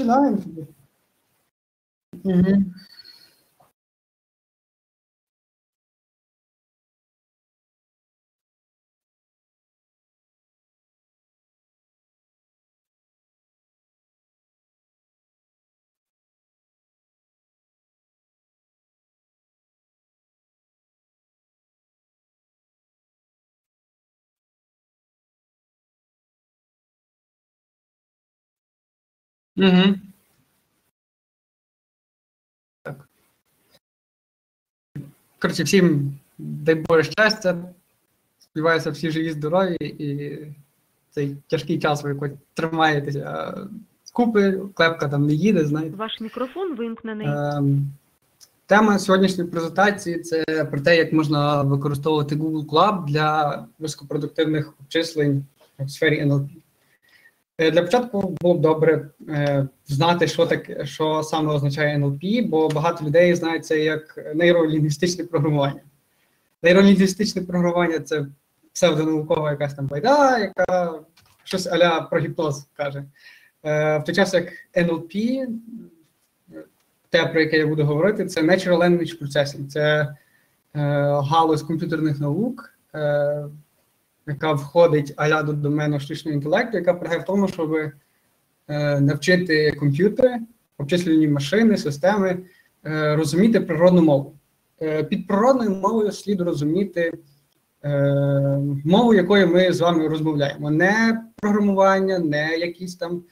Починаємо. Угу. Угу. Так. Коротше, всім дай Боже щастя. Сподіваюся, всі живі, здорові і цей тяжкий час, ви якось тримаєтеся купи, клепка там не їде, знаєте. Ваш мікрофон вимкнений. Ем, Тема сьогоднішньої презентації це про те, як можна використовувати Google Club для високопродуктивних обчислень в сфері NLP. Е, Для початку було б добре е, знати, що таке, що саме означає NLP, бо багато людей знають це як нейролінгвістичне програмування. Нейролінгвістичне програмування це псевдонаукова якась там байда, яка щось аля про гіпноз каже. Е, В той час як NLP, те, про яке я буду говорити, це Natural Language Processing. Це галузь комп'ютерних наук. Яка входить аля до домену штучного інтелекту, яка полягає в тому, щоб е, навчити комп'ютери, обчислювальні машини, системи е, розуміти природну мову. Е, під природною мовою слід розуміти е, мову, якою ми з вами розмовляємо. Не програмування, не якісь там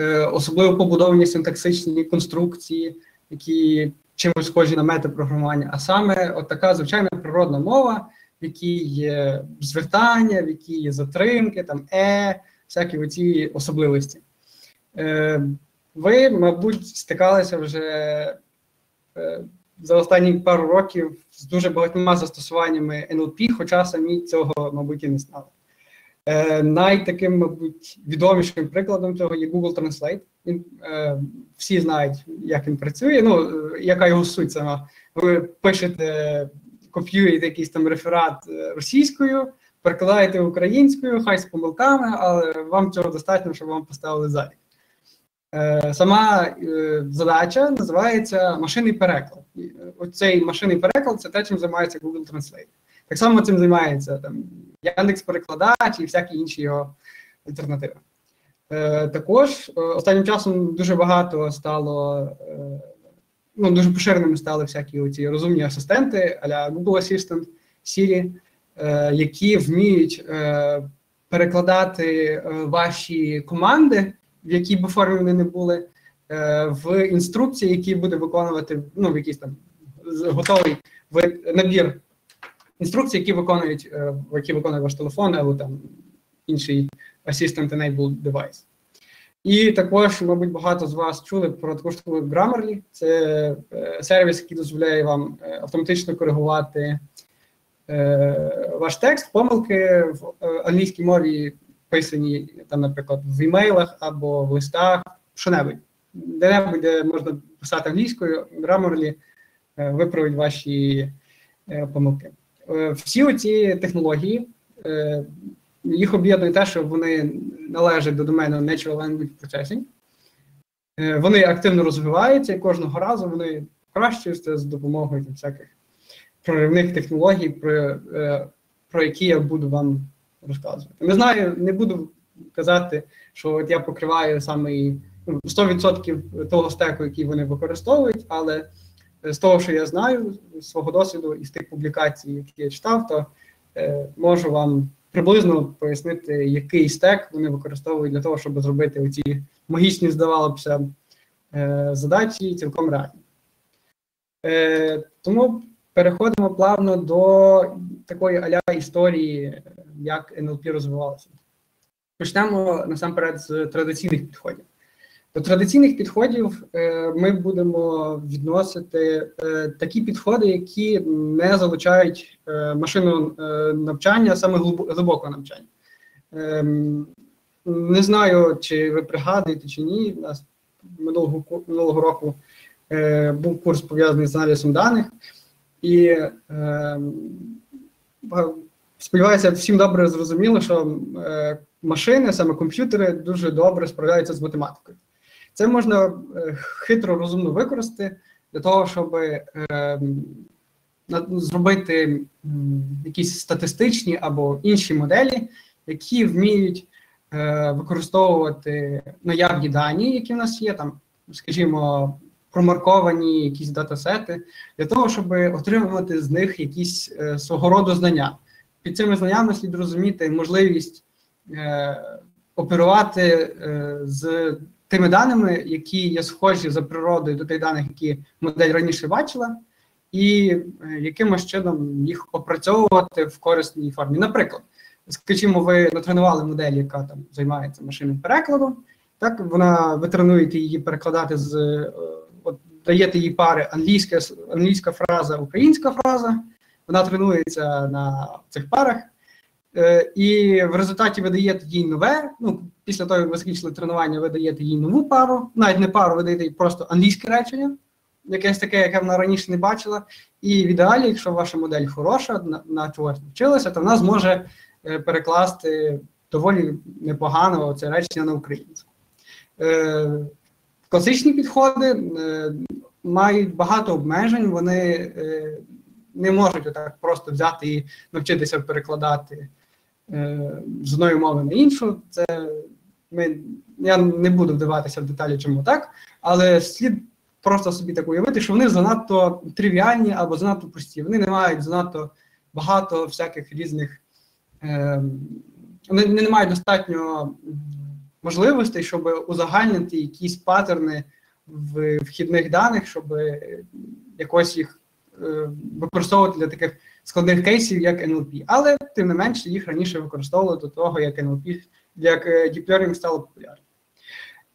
е, особливо побудовані синтаксичні конструкції, які чимось схожі на метапрограмування, а саме от така звичайна природна мова в якій є звертання, в якій є затримки, там е, всякі оці особливості. Е, Ви, мабуть, стикалися вже е, за останні пару років з дуже багатьма застосуваннями NLP, хоча самі цього, мабуть, і не знали. Е, Найтаким, мабуть, відомішим прикладом цього є Google Translate. Він, е, Всі знають, як він працює, ну, яка його суть сама. Ви пишете копіюєте якийсь там реферат е, російською, перекладаєте українською, хай з помилками, але вам цього достатньо, щоб вам поставили залік. Е, сама е, задача називається машинний переклад. Оцей машинний переклад це те, чим займається Google Translate. Так само цим займається там Яндекс Перекладач і всякі інші його альтернативи. Також останнім часом дуже багато стало ну, дуже поширеними стали всякі оці розумні асистенти, аля Google Assistant, Siri, е, які вміють е, перекладати е, ваші команди, в якій би формі вони не були, е, в інструкції, які буде виконувати ну, в якийсь там готовий набір інструкцій, які виконують, е, які виконує ваш телефон або там інший Assistant Enabled Device. І також, мабуть, багато з вас чули про таку штуку Grammarly. Це е, сервіс, який дозволяє вам е, автоматично коригувати е, ваш текст, помилки в англійській мові писані, там, наприклад, в імейлах або в листах, що-небудь. Де-небудь, де можна писати англійською, Grammarly виправить ваші помилки. Всі оці технології. Е, їх об'єднує те, що вони належать до домену Natural Language Processing. Е, вони активно розвиваються і кожного разу вони кращуються з допомогою всяких проривних технологій, про, е, про які я буду вам розказувати. Не знаю, не буду казати, що от я покриваю саме 100% ну, того стеку, який вони використовують, але з того, що я знаю, з свого досвіду і з тих публікацій, які я читав, то е, можу вам приблизно пояснити, який стек вони використовують для того, щоб зробити оці магічні, здавалося б, е, задачі цілком реальні. Е, тому переходимо плавно до такої аля історії, як НЛП розвивалося. Почнемо насамперед з традиційних підходів. До традиційних підходів е, ми будемо відносити е, такі підходи, які не залучають е, машину навчання, а саме глибокого навчання. Ем, не знаю, чи ви пригадуєте чи ні. У нас минулого минулого року був курс пов'язаний з аналізом даних, і ем, сподіваюся, всім добре зрозуміло, що машини, саме комп'ютери, дуже добре справляються з математикою. Це можна хитро розумно використати для того, щоб зробити якісь статистичні або інші моделі, які вміють використовувати наявні дані, які в нас є, там, скажімо, промарковані якісь датасети, для того, щоб отримувати з них якісь е, свого роду знання. Під цими знаннями слід розуміти можливість е, оперувати е, з тими даними, які є схожі за природою до тих даних, які модель раніше бачила, і е, якимось чином їх опрацьовувати в корисній формі. Наприклад, скажімо, ви натренували модель, яка там займається машинним перекладом. Так, вона ви тренуєте її перекладати з е, от даєте їй пари англійська англійська фраза, українська фраза. Вона тренується на цих парах, і в результаті ви даєте їй нове. Ну, після того, як ви закінчили тренування, ви даєте їй нову пару, навіть не пару, ви даєте їй просто англійське речення, якесь таке, яке вона раніше не бачила. І в ідеалі, якщо ваша модель хороша, на, на чогось навчилася, то вона зможе е, перекласти доволі непогано це речення на українську. Е, Класичні підходи е, мають багато обмежень, вони е, не можуть так просто взяти і навчитися перекладати е, з одної мови на іншу. Це ми, Я не буду вдаватися в деталі, чому так, але слід просто собі так уявити, що вони занадто тривіальні або занадто прості. Вони не мають занадто багато всяких різних, е, вони не мають достатньо можливостей, щоб узагальнити якісь паттерни в вхідних даних, щоб якось їх е, використовувати для таких складних кейсів, як NLP. Але тим не менше їх раніше використовували до того, як NLP, як е, Deep Learning стало популярним.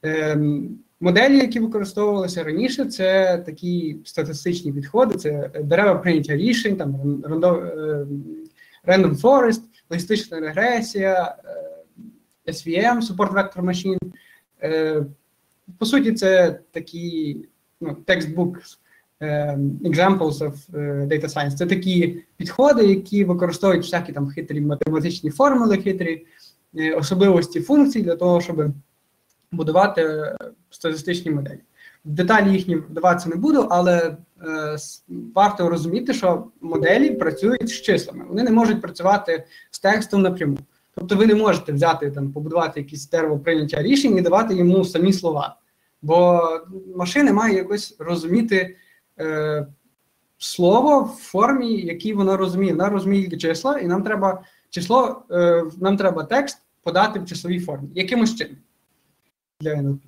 Ем, моделі, які використовувалися раніше, це такі статистичні підходи, це дерева прийняття рішень, там е, Random Forest, логістична регресія, SVM, Support Vector Machine. Е, по суті, це такі ну, textbooks е, examples of е, data science. Це такі підходи, які використовують всякі там хитрі математичні формули, хитрі особливості функцій для того, щоб будувати статистичні моделі. Деталі їхні вдаватися не буду, але е, варто розуміти, що моделі працюють з числами. Вони не можуть працювати з текстом напряму. Тобто ви не можете взяти там, побудувати якісь дерево прийняття рішень і давати йому самі слова. Бо машина має якось розуміти е, слово в формі, якій воно розуміє. Вона розуміє числа, і нам треба число, е, нам треба текст подати в числовій формі. Якимось чином для НЛП.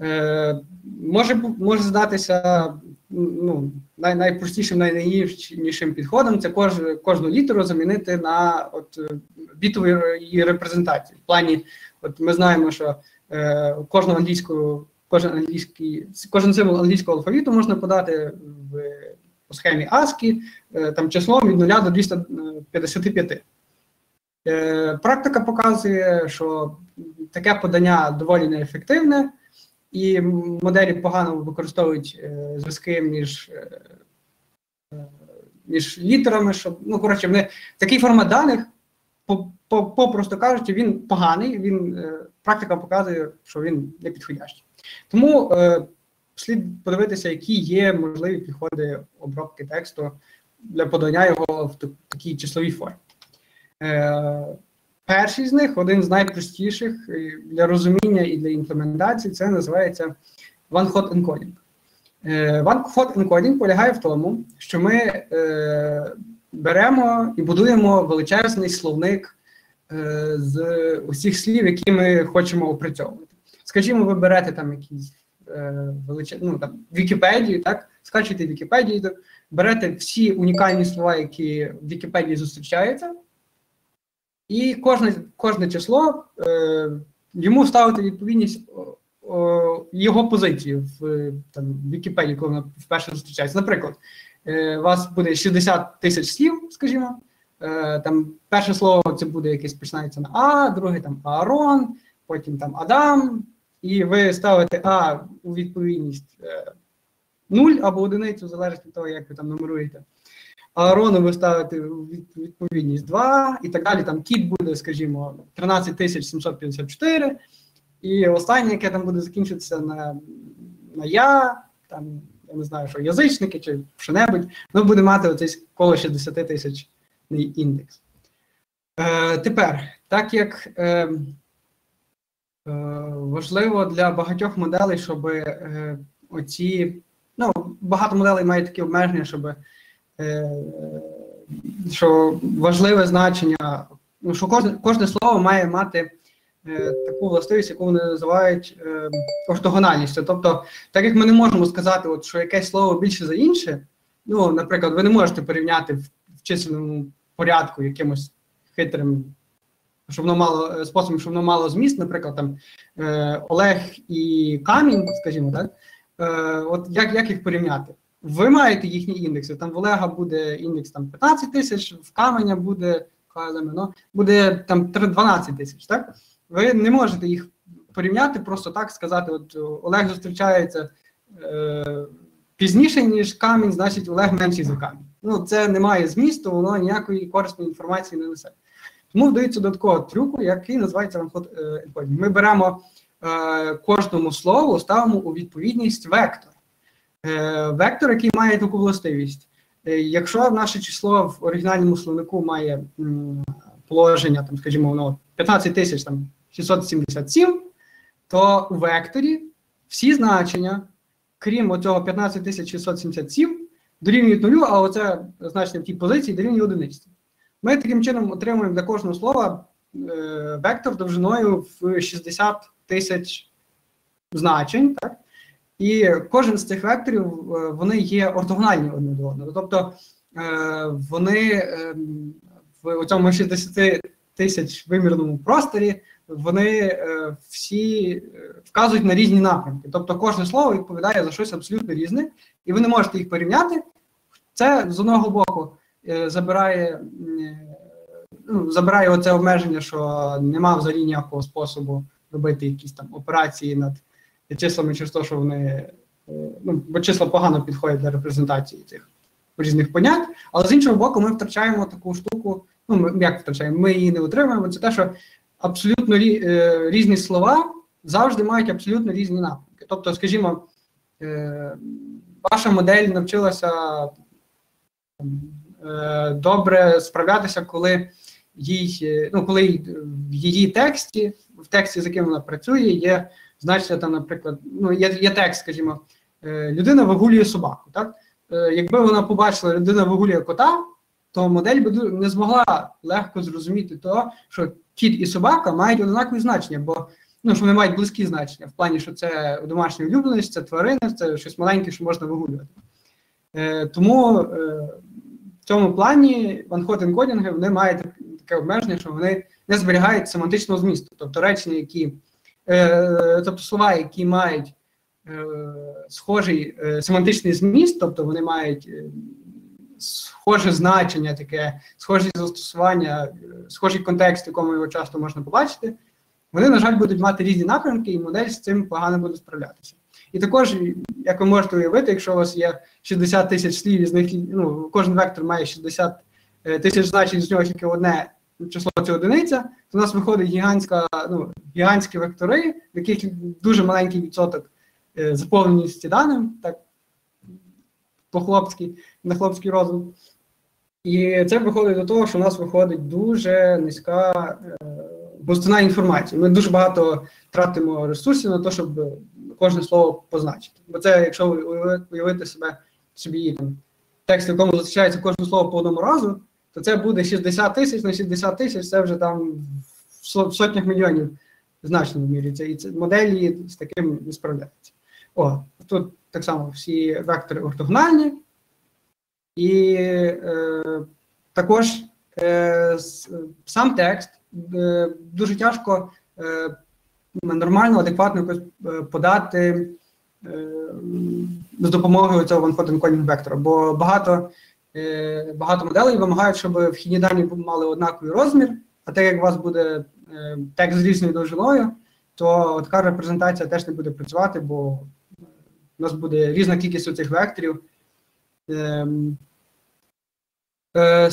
Е, Може може здатися ну, най, найпростішим, найнаївнішим підходом це кож, кожну літеру замінити на от, бітової репрезентації. В плані, от ми знаємо, що е, кожну англійську, кожен англійський, кожен символ англійського алфавіту можна подати в по схемі ASCII, е, там числом від 0 до 255. Е, Практика показує, що таке подання доволі неефективне і моделі погано використовують е, зв'язки між між літерами, щоб ну коротше, вони такий формат даних, попросту кажучи, він поганий. Він практика показує, що він не підходящий. Тому е, слід подивитися, які є можливі підходи обробки тексту для подання його в такій числовій формі. Е, Перший з них, один з найпростіших для розуміння і для імплементації, це називається one-hot encoding. Е, one-hot encoding полягає в тому, що ми е, беремо і будуємо величезний словник е, з усіх слів, які ми хочемо опрацьовувати. Скажімо, ви берете там якісь величезні, ну, там, Вікіпедію, так, скачуєте Вікіпедію, берете всі унікальні слова, які в Вікіпедії зустрічаються. І кожне кожне число е, йому ставити відповідність о, о, його позиції в там, Вікіпедії, коли вона вперше зустрічається. Наприклад, е, у вас буде 60 тисяч слів, скажімо. Е, там Перше слово це буде якесь починається на А, друге там Аарон, потім там Адам, і ви ставите А у відповідність е, 0 або одиницю, залежить від того, як ви там нумеруєте. Аарону ви ставите відповідність 2 і так далі. Там кіт буде, скажімо, 13754. І останнє, яке там буде закінчитися на на я, там, я не знаю, що язичники чи що-небудь, ми будемо мати оцей коло 60 тисяч індекс. Е, Тепер, так як е, е, важливо для багатьох моделей, щоб е, оці, ну, багато моделей мають такі обмеження, щоб е, що важливе значення, ну, що кожне, кожне слово має мати. Е, таку властивість, яку вони називають е, ортогональністю. Тобто, так як ми не можемо сказати, от, що якесь слово більше за інше, ну, наприклад, ви не можете порівняти в численному порядку якимось хитрим, щоб воно мало е, способом, щоб воно мало зміст, наприклад, там е, Олег і Камінь, скажімо так, е, от як як їх порівняти? Ви маєте їхні індекси. Там в Олега буде індекс там 15 тисяч, в Каменя буде ну, буде там 12 тисяч, так? ви не можете їх порівняти, просто так сказати: от Олег зустрічається е, пізніше, ніж камінь, значить Олег менший за камінь. Ну, це не має змісту, воно ніякої корисної інформації не несе. Тому вдається до такого трюку, який називається encoding. Е, Ми беремо е, кожному слову, ставимо у відповідність вектор. Е, Вектор, який має таку властивість. Е, якщо наше число в оригінальному словнику має м, положення, там, скажімо, воно 15 тисяч там 677, то у векторі всі значення, крім оцього 15677, дорівнюють нулю, а оце значення в тій позиції дорівнює одиниці. Ми таким чином отримуємо для кожного слова е, вектор довжиною в 60 тисяч значень. Так? І кожен з цих векторів е, вони є ортогональні одне до одного. Тобто е, вони е, в цьому 60 тисяч вимірному просторі вони всі вказують на різні напрямки. Тобто кожне слово відповідає за щось абсолютно різне, і ви не можете їх порівняти. Це з одного боку забирає ну, забирає оце обмеження, що нема взагалі ніякого способу робити якісь там операції над числами через те, що вони ну, бо числа погано підходять для репрезентації цих різних понять. Але з іншого боку, ми втрачаємо таку штуку. Ну, ми як втрачаємо, ми її не отримуємо. Це те, що абсолютно е, різні слова завжди мають абсолютно різні напрямки. Тобто, скажімо, е, ваша модель навчилася е, добре справлятися, коли їй, ну, коли в її тексті, в тексті, з яким вона працює, є значення там, наприклад, ну, є, є текст, скажімо, людина вигулює собаку. Так? Якби вона побачила, людина вигулює кота, то модель би не змогла легко зрозуміти то, що кіт і собака мають однакові значення, бо ну, що вони мають близькі значення в плані, що це домашня улюбленість, це тварина, це щось маленьке, що можна вигулювати. Е, Тому е, цьому плані ванхот енкодінги вони мають таке обмеження, що вони не зберігають семантичного змісту, тобто речення, які, е, тобто слова, які мають е, схожий е, семантичний зміст, тобто вони мають. Е, схоже значення, таке, схожі застосування, схожий контекст, в якому його часто можна побачити, вони, на жаль, будуть мати різні напрямки, і модель з цим погано буде справлятися. І також, як ви можете уявити, якщо у вас є 60 тисяч слів, із них ну, кожен вектор має 60 е, тисяч значень, з нього тільки одне число це одиниця, то у нас виходить гігантська, ну, гігантські вектори, в яких дуже маленький відсоток е, заповненості даним. так по-хлопськи, на хлопський розум. І це виходить до того, що у нас виходить дуже низька е, густина інформації. Ми дуже багато тратимо ресурсів на те, щоб кожне слово позначити. Бо це, якщо ви уявити себе собі там, текст, в якому зустрічається кожне слово по одному разу, то це буде 60 тисяч на 60 тисяч, це вже там в сотнях мільйонів значно вимірюється. І це моделі з таким не справляються. О, тут так само всі вектори ортогональні, і е, також е, сам текст е, дуже тяжко е, нормально, адекватно е, подати е, з допомогою цього one вектора, бо багато е, багато моделей вимагають, щоб вхідні дані мали однаковий розмір, а так як у вас буде е, текст з різною довжиною, то така репрезентація теж не буде працювати, бо у нас буде різна кількість цих векторів. Ем, е,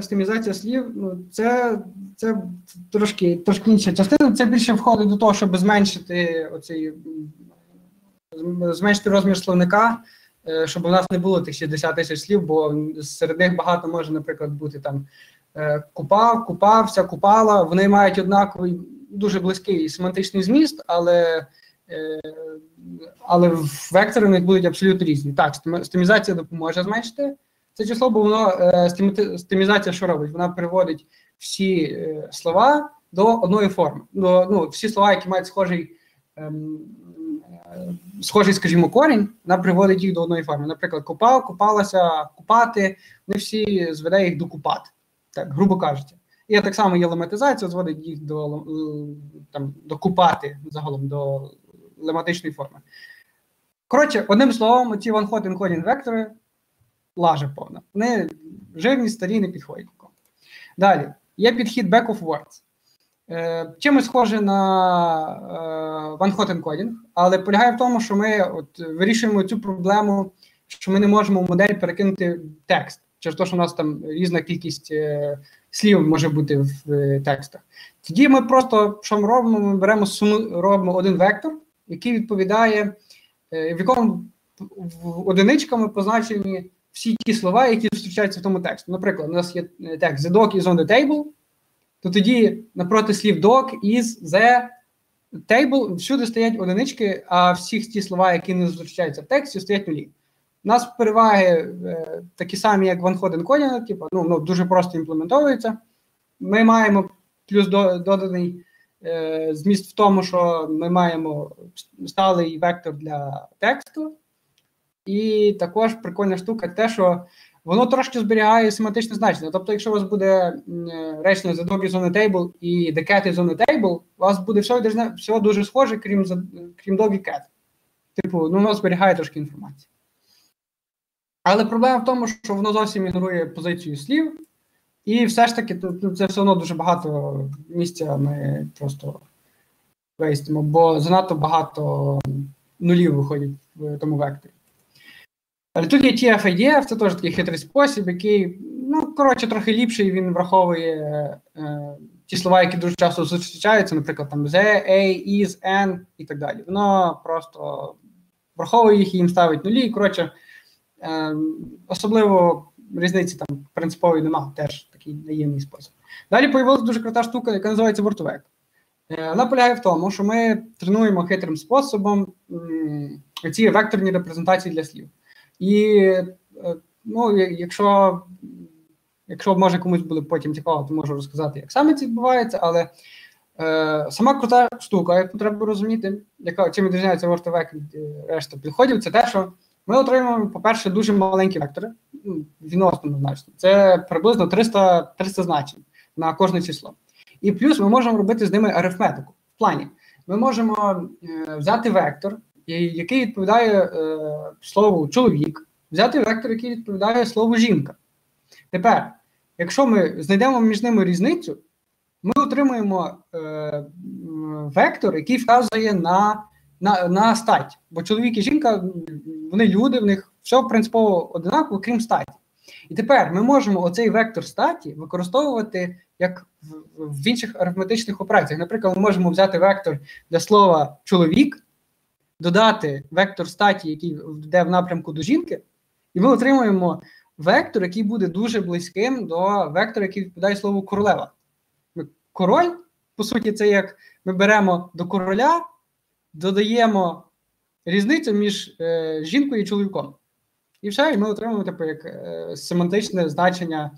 стемізація слів, ну, це це трошки трошки інша частина. Це більше входить до того, щоб зменшити оцей зменшити розмір словника, е, щоб у нас не було тих 60 тисяч слів, бо серед них багато може, наприклад, бути там е, купав, купався, купала. Вони мають однаковий дуже близький семантичний зміст, але е, але вектори в них будуть абсолютно різні. Так, стемізація допоможе зменшити це число, бо воно стемізація що робить? Вона приводить всі слова до одної форми. До, ну, Всі слова, які мають схожий ем, схожий, скажімо, корінь, вона приводить їх до одної форми. Наприклад, купав, купалася, купати, не всі зведе їх до купати, так, грубо кажучи. І так само є лематизація, зводить їх до там, до купати загалом до лематичної форми. Коротше, одним словом, ці one-hot encoding вектори лаже повна. Вони жирні, старі, не підходять. Далі, є підхід back of words. Е, чимось схоже на е, one-hot encoding, але полягає в тому, що ми от вирішуємо цю проблему, що ми не можемо в модель перекинути текст, через те, що у нас там різна кількість е, слів може бути в текстах. Тоді ми просто що ми робимо? Ми беремо суму, робимо один вектор, який відповідає, в якому в одиничками позначені всі ті слова, які зустрічаються в тому тексті. Наприклад, у нас є текст The dog is on the table то тоді напроти слів dog, is, the, table всюди стоять одинички, а всі ті слова, які не зустрічаються в тексті, стоять нулі. У нас переваги е, такі самі, як one-hot encoding, типу, ну, ну, дуже просто імплементовуються. Ми маємо плюс до, доданий е, зміст в тому, що ми маємо сталий вектор для тексту. І також прикольна штука, те, що воно трошки зберігає семантичне значення. Тобто, якщо у вас буде речення The dog is on table і The cat is on the table, у вас буде все, все дуже схоже, крім крім dog і cat. Типу, ну воно зберігає трошки інформації. Але проблема в тому, що воно зовсім ігнорує позицію слів, і все ж таки ну, це все одно дуже багато місця ми просто вистимо, бо занадто багато нулів виходять в тому векторі. Але тут є TF-IDF, це теж такий хитрий спосіб, який, ну, коротше, трохи ліпший, він враховує е, ті слова, які дуже часто зустрічаються, наприклад, там the, a, is, n і так далі. Воно просто враховує їх і їм ставить нулі. І, коротше, е, особливо різниці там принципової немає, теж такий наємний спосіб. Далі появилася дуже крута штука, яка називається вортовек. Е, вона полягає в тому, що ми тренуємо хитрим способом м, ці векторні репрезентації для слів. І е, ну, якщо якщо може комусь буде потім цікаво, то можу розказати, як саме це відбувається, але е, сама крута штука, яку треба розуміти, яка чим відрізняється вортовек від е, решти підходів, це те, що ми отримуємо, по-перше, дуже маленькі вектори, ну, відносно значно. Це приблизно 300 300 значень на кожне число. І плюс ми можемо робити з ними арифметику. В плані ми можемо е, взяти вектор який відповідає е, слову чоловік, взяти вектор, який відповідає слову жінка. Тепер, якщо ми знайдемо між ними різницю, ми отримуємо е, вектор, який вказує на на, на стать. Бо чоловік і жінка, вони люди, в них все принципово одинаково, крім статі. І тепер ми можемо оцей вектор статі використовувати як в, в інших арифметичних операціях. Наприклад, ми можемо взяти вектор для слова чоловік додати вектор статі, який йде в напрямку до жінки, і ми отримуємо вектор, який буде дуже близьким до вектора, який відповідає слову королева. Король, по суті, це як ми беремо до короля, додаємо різницю між е, жінкою і чоловіком. І все, і ми отримуємо типу, як е, семантичне значення.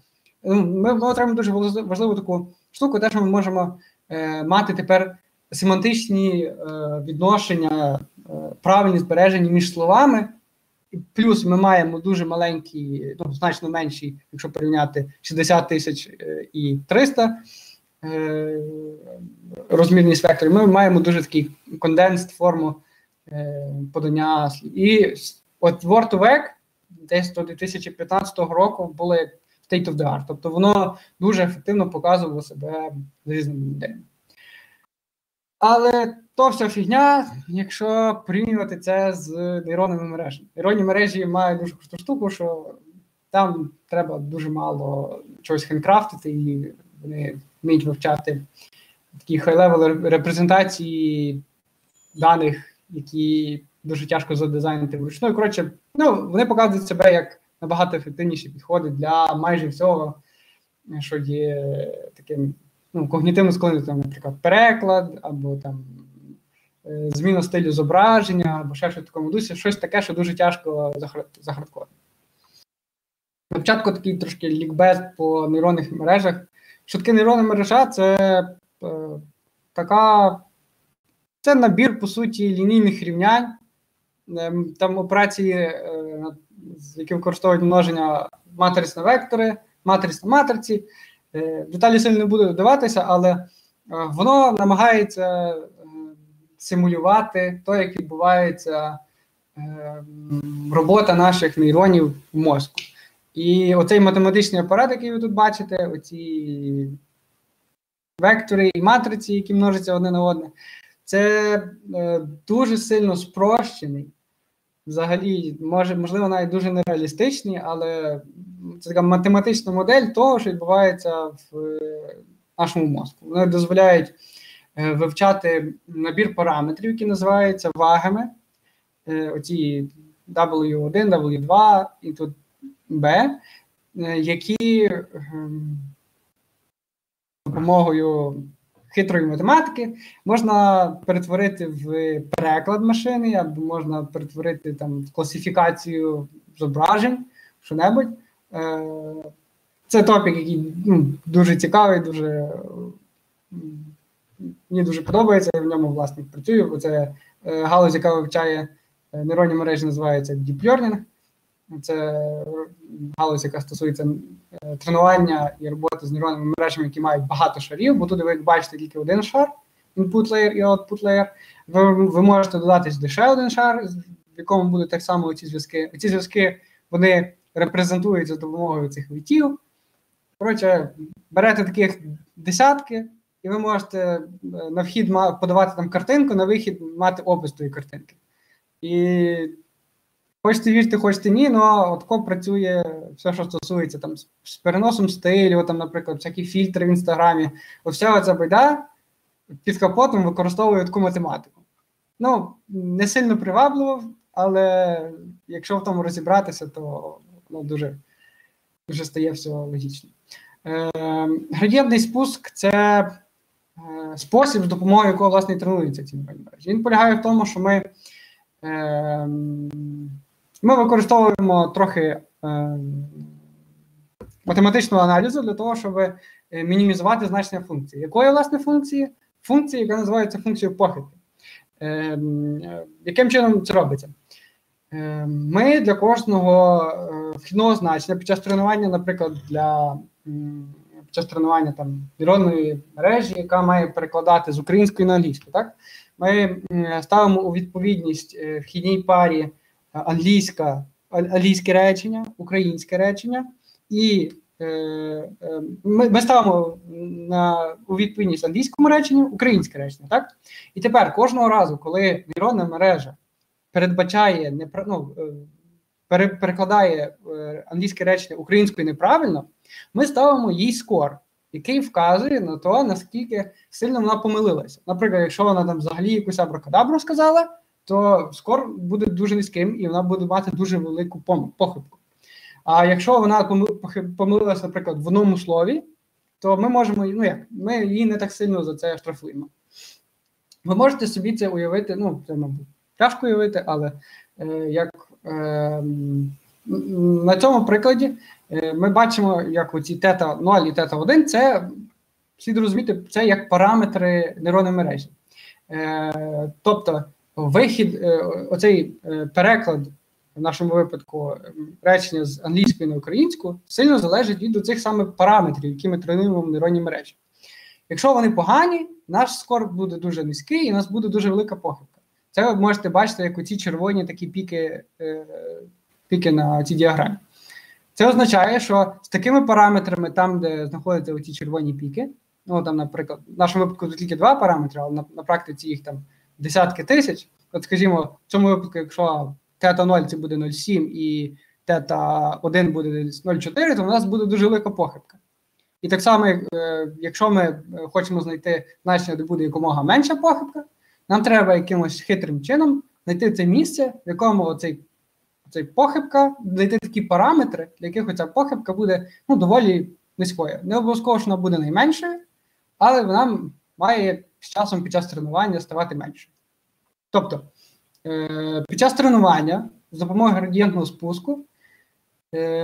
Ну, ми, ми отримуємо дуже важливу таку штуку, те, що ми можемо е, мати тепер семантичні е, відношення правильні збережені між словами. Плюс ми маємо дуже маленькі, ну, значно менші, якщо порівняти 60 тисяч е, і 300 е, розмірність ми маємо дуже такий конденст форму е, подання слів. І от Word to Vec десь до 2015 року було як state of the art. Тобто воно дуже ефективно показувало себе з різними моделями. Але то вся фігня, якщо порівнювати це з нейронними мережами. Нейронні мережі мають дуже круту штуку, що там треба дуже мало чогось хендкрафтити, і вони вміють вивчати такі high-level репрезентації даних, які дуже тяжко задизайнити вручну. Коротше, ну, вони показують себе як набагато ефективніші підходи для майже всього, що є таким ну, когнітивно складним, наприклад, переклад або там. Е, зміна стилю зображення або ще щось в такому дусі, щось таке, що дуже тяжко захардкодити. На початку такий трошки лікбез по нейронних мережах. Що таке нейронна мережа це е, така, це набір, по суті, лінійних рівнянь. Е, там операції, е, які використовують множення матриць на вектори, матриць на матриці. Е, деталі сильно не буду додаватися, але е, воно намагається е, симулювати то, як відбувається робота наших нейронів в мозку. І оцей математичний апарат, який ви тут бачите, оці вектори і матриці, які множаться одне на одне, це дуже сильно спрощений. Взагалі, може, можливо, навіть дуже нереалістичний, але це така математична модель того, що відбувається в е, нашому мозку. Вони дозволяють е, вивчати набір параметрів, які називаються вагами. Е, оці W1, W2 і тут е, які ем, допомогою хитрої математики можна перетворити в переклад машини, або можна перетворити там в класифікацію зображень, що-небудь. Е, це топік, який ну, дуже цікавий, дуже мені дуже подобається, я в ньому власне працюю. бо Це е, галузь, яка вивчає нейронні мережі, називається Deep Learning. Це галузь, яка стосується е, тренування і роботи з нейронними мережами, які мають багато шарів, бо тут ви бачите тільки один шар, input layer і output layer. Ви, ви можете додати ще один шар, в якому будуть так само ці зв'язки. Ці зв'язки вони репрезентуються за допомогою цих вітів. Коротше, берете таких десятки, і ви можете е, на вхід подавати там картинку, на вихід мати опис тої картинки. І Хочете вірте, хочете ні, ну, але отко працює все, що стосується там з переносом стилю, там, наприклад, всякі фільтри в інстаграмі. Вся ця байда під капотом використовує таку математику. Ну, не сильно привабливо, але якщо в тому розібратися, то ну, дуже дуже стає все логічно. Е, Градієнтний спуск це спосіб, з допомогою якого власне тренуються ці мережі. Він полягає в тому, що ми. Е, ми використовуємо трохи е, математичного аналізу для того, щоб е, мінімізувати значення функції. Якої власне функції? Функції, яка називається функцією похибки. Е, яким чином це робиться? Е, ми для кожного е, вхідного значення під час тренування, наприклад, для під час тренування там нейронної мережі, яка має перекладати з української на англійську, так? Ми ставимо у відповідність е, вхідній парі англійська, англійське речення, українське речення, і е, е, ми ставимо на у відповідність англійському реченню українське речення. так? І тепер кожного разу, коли нейронна мережа передбачає не ну, пере, перекладає е, англійське речення українською неправильно, ми ставимо їй скор. Який вказує на те, наскільки сильно вона помилилася. Наприклад, якщо вона там взагалі якусь абракадабру сказала, то скор буде дуже низьким і вона буде мати дуже велику похибку. А якщо вона помилилася, наприклад, в одному слові, то ми можемо, ну як, ми її не так сильно за це штрафуємо. Ви можете собі це уявити, ну, це, мабуть, тяжко уявити, але е, як е, на цьому прикладі е, ми бачимо, як оці тета 0 і тета 1 це слід розуміти, це як параметри нейронної мережі. Тобто Вихід, оцей переклад в нашому випадку речення з англійської на українську сильно залежить від цих самих параметрів, які ми тренуємо в нейронній мережі. Якщо вони погані, наш скор буде дуже низький і у нас буде дуже велика похибка. Це ви можете бачити, як оці червоні такі піки е, піки на цій діаграмі. Це означає, що з такими параметрами, там, де знаходяться оці червоні піки, ну там, наприклад, в нашому випадку тут тільки два параметри, але на, на практиці їх там десятки тисяч. От, скажімо, в цьому випадку, якщо тета 0 це буде 0,7 і тета 1 буде 0,4, то у нас буде дуже велика похибка. І так само, е, якщо ми е, хочемо знайти значення, де буде якомога менша похибка, нам треба якимось хитрим чином знайти це місце, в якому оцей, оцей похибка, знайти такі параметри, для яких оця похибка буде ну, доволі низькою. Не обов'язково, що вона буде найменшою, але вона має з часом під час тренування ставати меншою. Тобто, е, під час тренування з допомогою градієнтного спуску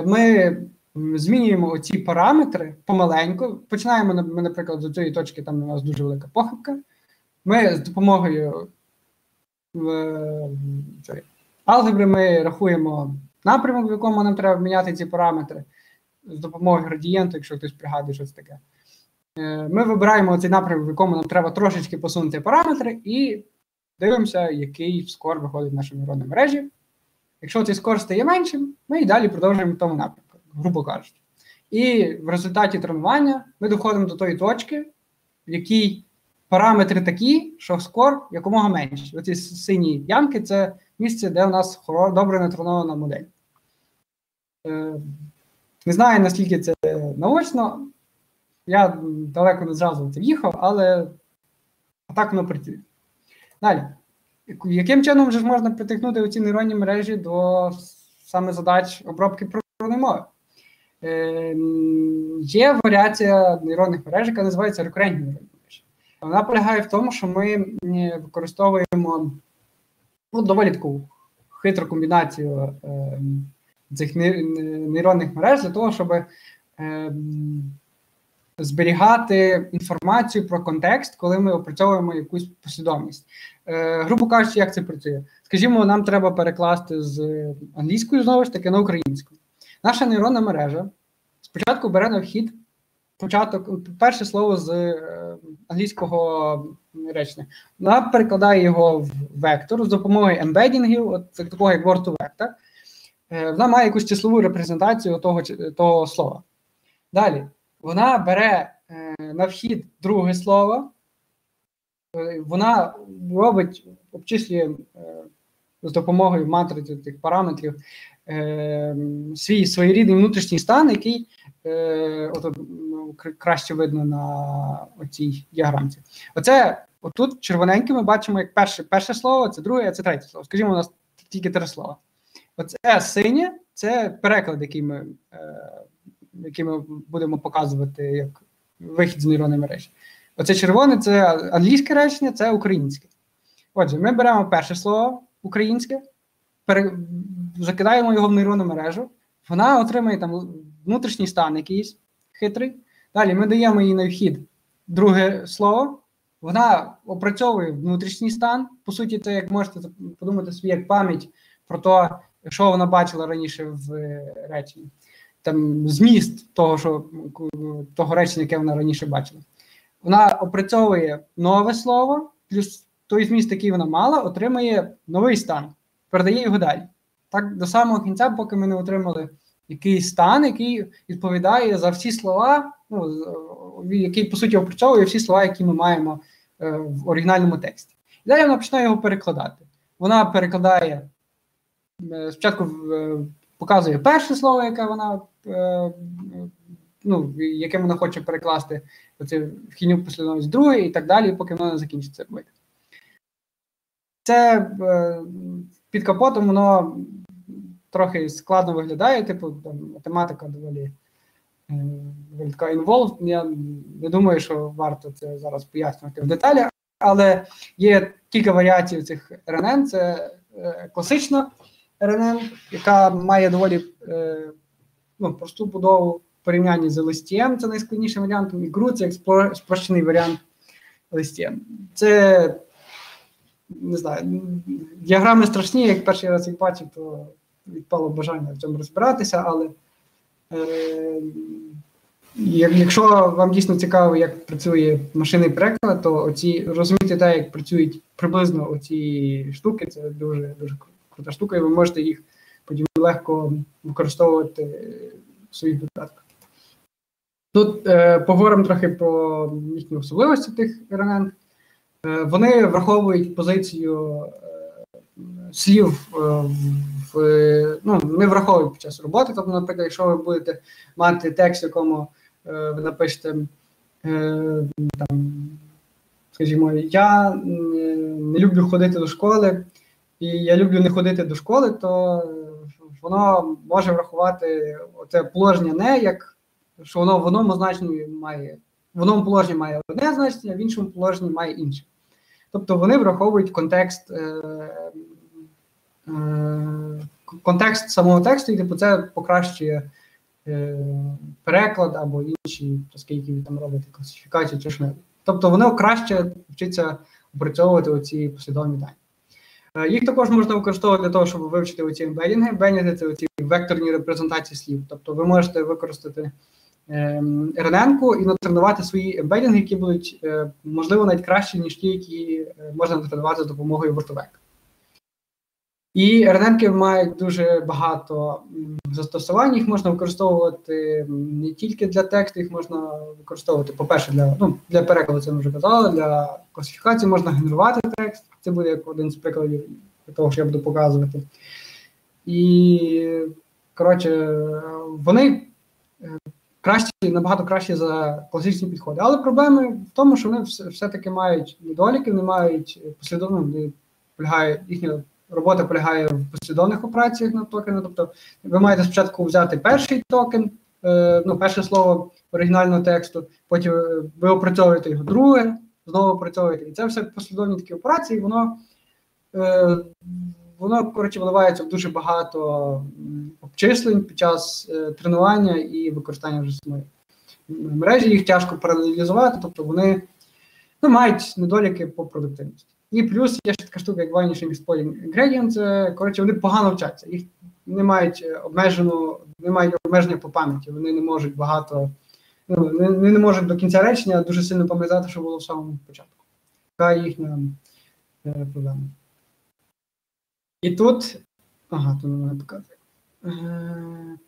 ми змінюємо оці параметри помаленьку. Починаємо, наприклад, з цієї точки, там у нас дуже велика похибка. Ми з допомогою sorry, алгебри ми рахуємо напрямок, в якому нам треба міняти ці параметри. З допомогою градієнту, якщо хтось пригадує, що це таке. Е, ми вибираємо цей напрямок, в якому нам треба трошечки посунути параметри, і дивимося, який скор виходить в нашій нейронній мережі. Якщо цей скор стає меншим, ми і далі продовжуємо в тому напрямку, грубо кажучи. І в результаті тренування ми доходимо до тої точки, в якій параметри такі, що скор якомога менший. Оці сині ямки це місце, де у нас добре нетренована модель. Е, не знаю, наскільки це наочно. Я далеко не зразу це в'їхав, але так воно працює. Далі. Яким чином вже можна притикнути ці нейронні мережі до саме задач обробки природної мови? Е, Є варіація нейронних мереж, яка називається рекурентні нейронні. Вона полягає в тому, що ми використовуємо ну, доволі таку хитру комбінацію е, цих нейронних мереж для того, щоб е, зберігати інформацію про контекст, коли ми опрацьовуємо якусь послідовність. Е, Грубо кажучи, як це працює? Скажімо, нам треба перекласти з англійської знову ж таки на українську. Наша нейронна мережа спочатку бере на вхід початок, перше слово з е, англійського речення. Вона перекладає його в вектор з допомогою ембедінгів, от такого як word to vector. Е, вона має якусь числову репрезентацію того, того слова. Далі вона бере е, на вхід друге слово, вона робить, обчислює з допомогою матриці тих параметрів свій своєрідний внутрішній стан, який краще видно на цій діаграмці. Оце отут червоненьке ми бачимо як перше перше слово, це друге, це третє слово. Скажімо, у нас тільки три слова. Оце синє це переклад, який ми. Е, які ми будемо показувати як вихід з нейронної мережі. Оце червоне це англійське речення, це українське. Отже, ми беремо перше слово українське, пере... закидаємо його в нейронну мережу, вона отримає там внутрішній стан якийсь хитрий. Далі ми даємо їй на вхід друге слово, вона опрацьовує внутрішній стан. По суті, це як можете подумати собі як пам'ять про те, що вона бачила раніше в реченні там зміст того, що того речення, яке вона раніше бачила. Вона опрацьовує нове слово, плюс той зміст, який вона мала, отримує новий стан, передає його далі. Так до самого кінця, поки ми не отримали якийсь стан, який відповідає за всі слова, ну, який, по суті, опрацьовує всі слова, які ми маємо е, в оригінальному тексті. І далі вона починає його перекладати. Вона перекладає е, спочатку в показує перше слово, яке вона е, ну, яке вона хоче перекласти оце вхідню послідовність друге і так далі, поки вона не закінчить це робити. Це е, під капотом воно трохи складно виглядає, типу там, математика е, доволі така involved. Я не думаю, що варто це зараз пояснювати в деталі, але є кілька варіацій цих РНН. Це класична РНН, яка має доволі е, ну, просту будову в порівнянні з LSTM, це найскладнішим варіантом, і GRU – це спрощений варіант LSTM. Це не знаю, діаграми страшні, як перший раз їх бачив, то відпало бажання в цьому розбиратися, але е, якщо вам дійсно цікаво, як працює машинний переклад, то оці розуміти те, як працюють приблизно оці штуки, це дуже дуже крута штука, і ви можете їх потім легко використовувати в своїх додатках. Тут е, поговоримо трохи про їхні особливості тих РНН. Е, вони враховують позицію е, слів е, ну, не враховують під час роботи. Тобто, наприклад, якщо ви будете мати текст, в якому е, ви напишете е, там, скажімо, я не люблю ходити до школи, і я люблю не ходити до школи, то воно може врахувати це положення не як що воно в одному значенні має, в одному положенні має одне значення, в іншому положенні має інше. Тобто вони враховують контекст е, е, контекст самого тексту, і типу це покращує е, переклад або інші які ви там робите, класифікацію чи що. Тобто воно краще вчиться опрацьовувати оці послідовні дані. Е, їх також можна використовувати для того, щоб вивчити оці ембедінги. Ембедінги – це оці векторні репрезентації слів. Тобто ви можете використати ем, РНН-ку і натренувати свої ембедінги, які будуть, е, можливо, навіть кращі, ніж ті, які е, можна натренувати за допомогою вортовек. І РННки мають дуже багато застосувань. Їх можна використовувати не тільки для тексту, їх можна використовувати, по-перше, для ну, для перекладу, це ми вже казали, для класифікації можна генерувати текст. Це буде як один з прикладів того, що я буду показувати. І, коротше, вони е, кращі, набагато кращі за класичні підходи. Але проблеми в тому, що вони все-таки мають недоліки, вони мають послідовно, полягає їхня робота полягає в послідовних операціях на токени. Тобто ви маєте спочатку взяти перший токен, е, ну, перше слово оригінального тексту, потім ви опрацьовуєте його друге, знову опрацьовуєте. І це все послідовні такі операції, воно е, воно коротше вливається в дуже багато обчислень під час е, тренування і використання вже самої мережі. Їх тяжко паралелізувати, тобто вони ну, мають недоліки по продуктивності. І плюс є ще така штука, як Vanishing Exploding Gradient, коротше, вони погано вчаться. Їх не мають е, обмежену, не мають обмеження по пам'яті, вони не можуть багато, ну, вони не можуть до кінця речення дуже сильно пам'ятати, що було в самому початку. Така їхня е, проблема. І тут. Ага, тут мене показує. Е,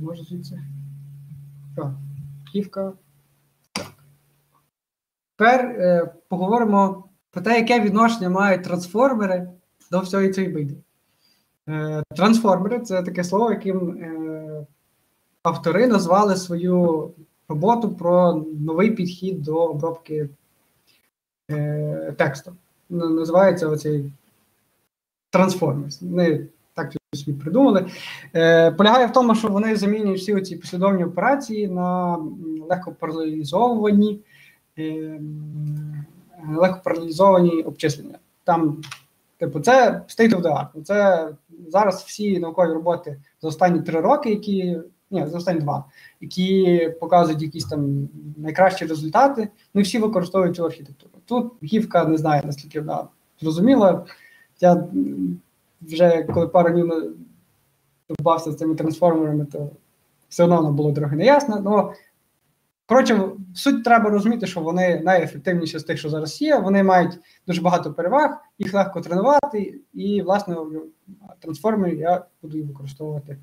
може звідси. Ківка. Так. Тепер е, поговоримо про те, яке відношення мають трансформери до всієї цієї биди. Е, трансформери це таке слово, яким е, автори назвали свою роботу про новий підхід до обробки е, тексту. Називається оцей Transformers. Вони так собі придумали. Полягає в тому, що вони замінюють всі ці послідовні операції на легко паралелізовані легко паралізовані обчислення. Там, типу, це state of the art. Це зараз всі наукові роботи за останні три роки, які ні, за останні два, які показують якісь там найкращі результати. Ми всі використовують цю архітектуру. Тут гівка не знаю, наскільки вона зрозуміла. Я вже коли пару днів бався з цими трансформерами, то все одно воно було трохи неясно. але Коротше, суть треба розуміти, що вони найефективніші з тих, що зараз є. Вони мають дуже багато переваг, їх легко тренувати, і, власне, трансформери я буду їх використовувати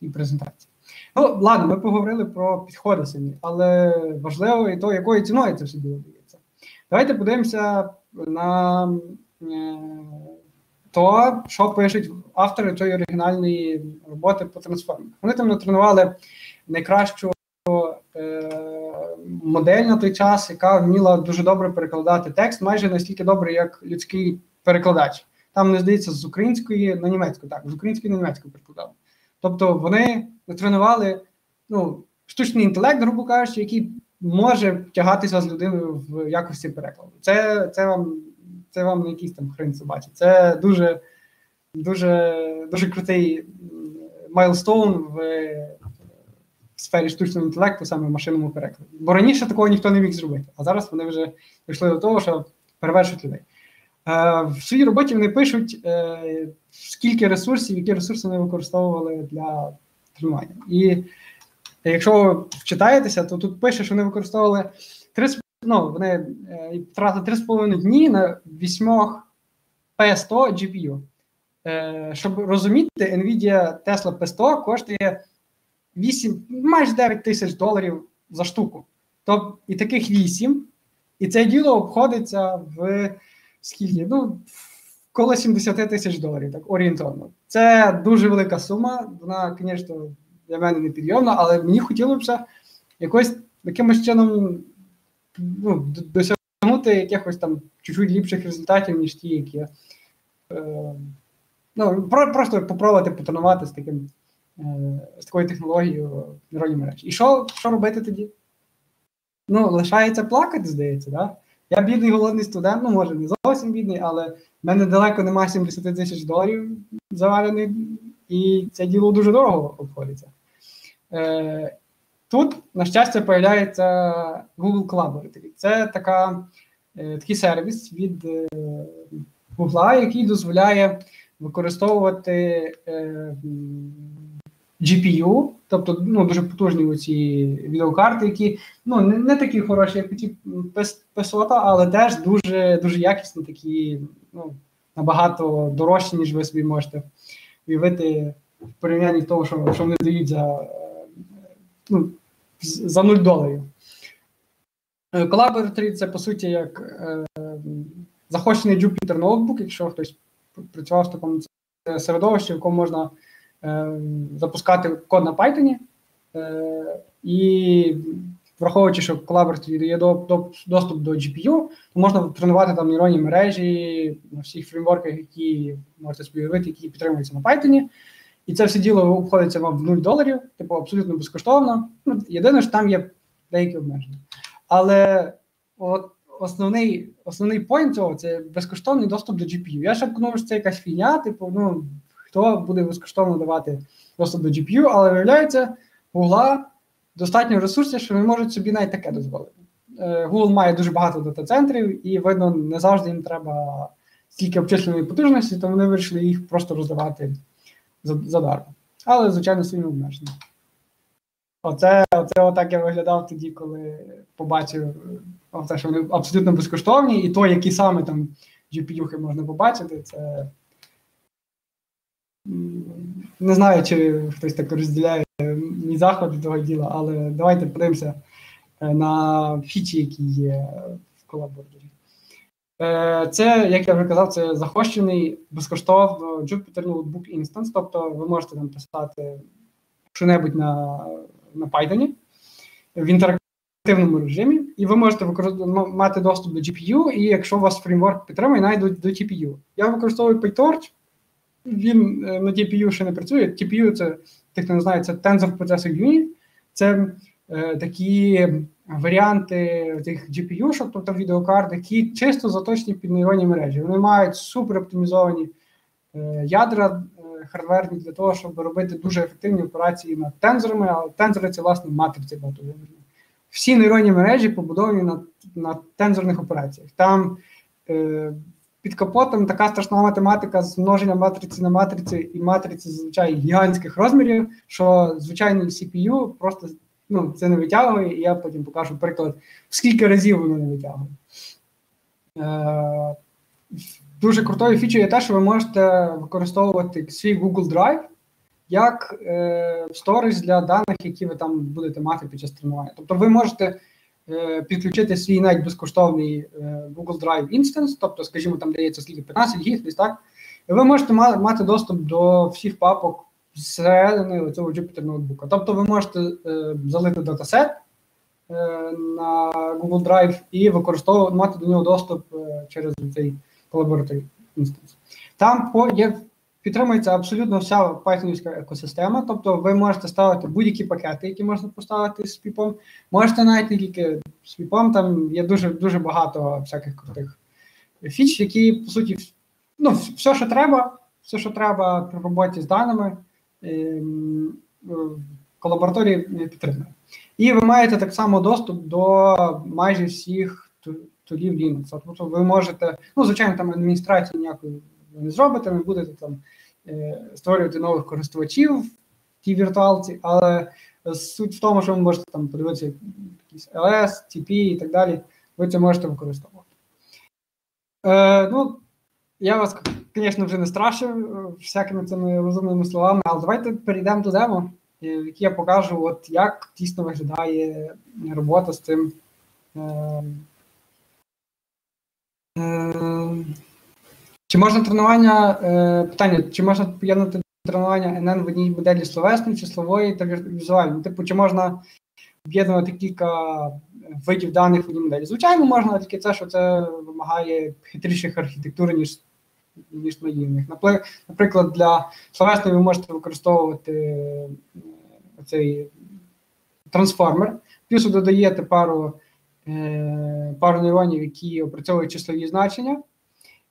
і презентації. Ну, ладно, ми поговорили про підходи самі, але важливо і то, якою ціною це все діло дається. Давайте подивимося на е, то, що пишуть автори цієї оригінальної роботи по трансформерах. Вони там натренували найкращу. Модель на той час, яка вміла дуже добре перекладати текст, майже настільки добре, як людський перекладач. Там, не здається, з української на німецьку, так, з української на німецьку перекладали. Тобто вони тренували ну, штучний інтелект, грубо кажучи, який може тягатися з людиною в якості перекладу. Це це вам це вам не якийсь там хрень собачий. Це дуже дуже, дуже крутий milestone в сфері штучного інтелекту, саме в машинному перекладі. Бо раніше такого ніхто не міг зробити, а зараз вони вже прийшли до того, що перевершують людей. Е, в своїй роботі вони пишуть, е, скільки ресурсів, які ресурси вони використовували для тренування. І якщо ви вчитаєтеся, то тут пише, що вони використовували 3, ну, вони е, втратили 3,5 дні на 8 P100 GPU. Щоб розуміти, NVIDIA Tesla P100 коштує 8, майже 9 тисяч доларів за штуку. Тобто і таких 8. І це діло обходиться в скільки? Ну, коло 70 тисяч доларів, так орієнтовно. Це дуже велика сума. Вона, звісно, для мене не підйомна, але мені хотілося якось якимось чином ну, досягнути якихось там чуть-чуть ліпших результатів, ніж ті, які. Е, ну, про, Просто попробувати потренувати з таким. Е, з такою технологією нейронні мережі. І що що робити тоді? Ну, лишається плакати, здається, да? Я бідний голодний студент, ну може не зовсім бідний, але в мене далеко немає 70 тисяч доларів заварених, і це діло дуже дорого обходиться. Е, Тут, на щастя, з'являється Google Collaborator. Це така, е, такий сервіс від е, Google, який дозволяє використовувати е, GPU, тобто ну, дуже потужні оці відеокарти, які ну, не не такі хороші, як ті песота, але теж дуже дуже якісні, такі ну, набагато дорожчі, ніж ви собі можете уявити в порівнянні з того, що що вони дають за ну, за 0 доларів. Collaboratory – це по суті як е, захочений Jupyter ноутбук, якщо хтось працював в такому середовищі, в якому можна е, запускати код на Python. Е, і враховуючи, що Collaborative дає до, до, доступ до GPU, то можна тренувати там нейронні мережі на всіх фреймворках, які можете собі уявити, які підтримуються на Python. І це все діло обходиться вам в 0 доларів, типу абсолютно безкоштовно. Ну, Єдине, що там є деякі обмеження. Але от основний основний point цього це безкоштовний доступ до GPU. Я ще що це якась фігня, типу, ну хто буде безкоштовно давати доступ до GPU, але виявляється, Google достатньо ресурсів, що вони можуть собі навіть таке дозволити. Е, Google має дуже багато дата-центрів, і видно, не завжди їм треба стільки обчисленої потужності, то вони вирішили їх просто роздавати задармо. Але, звичайно, своїми обмеженнями. Оце оце отак я виглядав тоді, коли побачив те, що вони абсолютно безкоштовні, і то, які саме там GPU можна побачити, це не знаю, чи хтось так розділяє мій заход від того діла, але давайте подивимося е, на фічі, які є в колабораторі. Е, це, як я вже казав, це захощений безкоштовно Jupyter Notebook Instance, тобто ви можете там писати що-небудь на на Python в інтерактивному режимі, і ви можете мати доступ до GPU, і якщо у вас фреймворк підтримує, навіть до, до TPU. Я використовую PyTorch, він е, на TPU ще не працює. TPU це, тих, хто не знає, це Tensor Processing Unit. Це е, такі варіанти цих GPU, тобто відеокарт, які чисто заточені під нейронні мережі. Вони мають супер оптимізовані е, ядра е, хардверні для того, щоб робити дуже ефективні операції над тензорами, а тензори це власне матриці багатовимірні. Всі нейронні мережі побудовані на на тензорних операціях. Там е, під капотом така страшна математика з множення матриці на матриці і матриці зазвичай гігантських розмірів, що звичайний CPU просто ну, це не витягує, і я потім покажу приклад, скільки разів воно не витягує. Е, Дуже крутою фічою є те, що ви можете використовувати свій Google Drive як е, сторіс для даних, які ви там будете мати під час тренування. Тобто ви можете підключити свій навіть безкоштовний е, Google Drive Instance, тобто, скажімо, там дається скільки 15 гіг, десь так. І ви можете мати доступ до всіх папок зсередини цього Jupyter ноутбука. Тобто ви можете е, залити датасет е, на Google Drive і використовувати мати до нього доступ е, через цей Collaborative Instance. Там є, підтримується абсолютно вся Pythonівська екосистема, тобто ви можете ставити будь-які пакети, які можна поставити з піпом. Можете навіть не тільки з піпом, там є дуже дуже багато всяких крутих фіч, які, по суті, ну, все, що треба, все, що треба при роботі з даними. Ем, колабораторії підтримує. І ви маєте так само доступ до майже всіх тулів Linux. Тобто ви можете, ну, звичайно, там адміністрації ніякої ви не зробите, ви будете там е, створювати нових користувачів в тій віртуалці, але суть в тому, що ви можете там подивитися якісь LS, TP і так далі, ви це можете використовувати. Е, ну, я вас, звісно, вже не страшив е, всякими цими розумними словами, але давайте перейдемо до демо, в якій я покажу, от як дійсно виглядає робота з цим. Е, е, Чи можна тренування, е, питання, чи можна поєднати тренування НН в одній моделі словесної, числової та візуальної? Типу, чи можна об'єднувати кілька видів даних в одній моделі? Звичайно, можна, тільки це, що це вимагає хитріших архітектур, ніж ніж наївних. Наприклад, для словесної ви можете використовувати е, цей трансформер, плюс додаєте пару е, пару нейронів, які опрацьовують числові значення.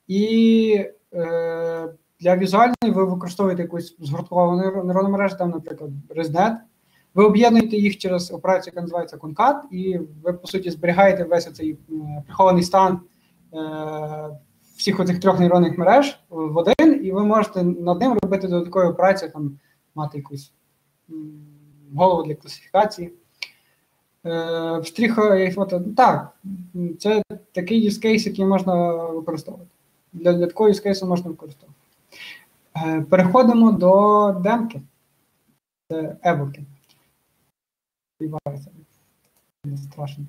І е, для візуальної ви використовуєте якусь згуртовану нейронну мережу, там, наприклад, ResNet. Ви об'єднуєте їх через операцію, яка називається Concat, і ви, по суті, зберігаєте весь цей е, прихований стан е, всіх оцих трьох нейронних мереж в один, і ви можете над ним робити додаткові операції, там мати якусь голову для класифікації. Е, Штрих фото. Так, це такий use case, який можна використовувати. Для, для такого use можна використовувати. Е, переходимо до демки. Це евоки. Страшно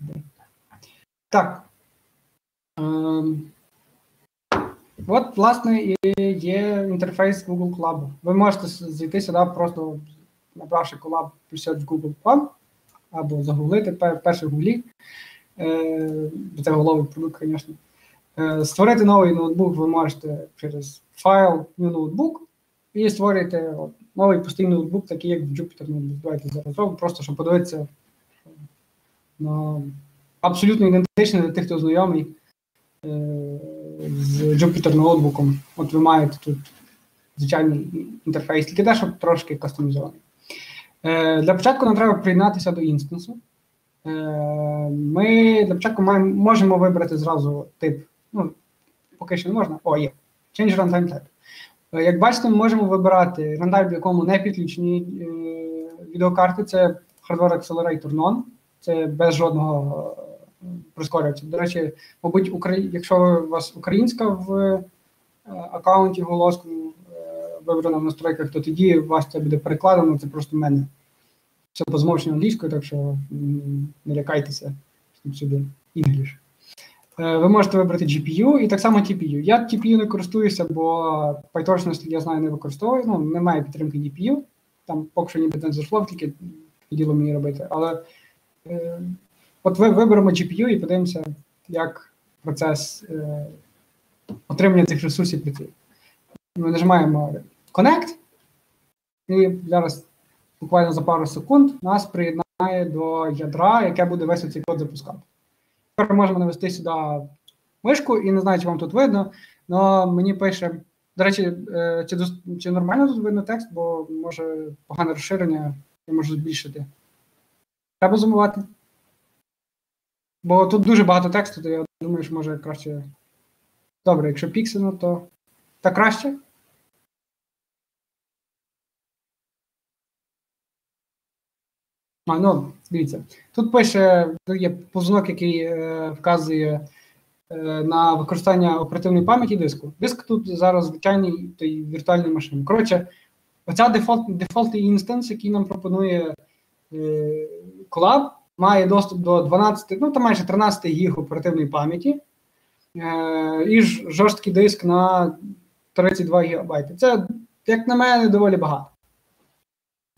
Так. Ем, От, власне, і є інтерфейс Google Club. Ви можете зайти сюди, просто набравши колаб Research Google Club, або загуглити перший гуглі. Е, це головний продукт, звісно. Е, створити новий ноутбук ви можете через файл New Notebook і створюєте новий постійний ноутбук, такий як в Jupyter Notebook. Давайте зараз просто щоб подивитися на абсолютно ідентичний для тих, хто знайомий е, з Jupyter ноутбуком. От ви маєте тут звичайний інтерфейс, тільки те, щоб трошки кастомізований. Е, Для початку нам треба приєднатися до інстансу. Е, Ми для початку маємо, можемо вибрати зразу тип. Ну, поки що не можна. О, є. Change runtime type. Е, як бачите, ми можемо вибирати рантайм, в якому не підключені е, відеокарти. Це Hardware Accelerator Non, це без жодного е, прискорювача. До речі, мабуть, Украї... якщо у вас українська в е, аккаунті голоску вибрана в настройках, то тоді у вас це буде перекладено, це просто в мене. Все по змовченню англійською, так що не лякайтеся сюди English. Е, ви можете вибрати GPU і так само TPU. Я TPU не користуюся, бо PyTorch, я знаю, не використовую. Ну, немає підтримки GPU. Там поки що ніби не зайшло, тільки діло мені робити. Але е, от ви виберемо GPU і подивимося, як процес е, отримання цих ресурсів працює. Ми нажимаємо Connect, і зараз буквально за пару секунд нас приєднає до ядра, яке буде весь цей код запускати. Тепер можемо навести сюди мишку і не знаю, чи вам тут видно, але мені пише. До речі, е, чи чи нормально тут видно текст, бо може погане розширення, я можу збільшити. Треба зумувати. Бо тут дуже багато тексту, то я думаю, що може краще. Добре, якщо піксельно, то так краще. Ну, дивіться. Тут пише, є повзунок, який е, вказує е, на використання оперативної пам'яті диску. Диск тут зараз звичайний той віртуальний машин. Коротше, оця дефолт, дефолтний інстанс, який нам пропонує е, Collab, має доступ до 12, ну там майже 13 гіг оперативної пам'яті е, і жорсткий диск на 32 ГБ. Це, як на мене, доволі багато.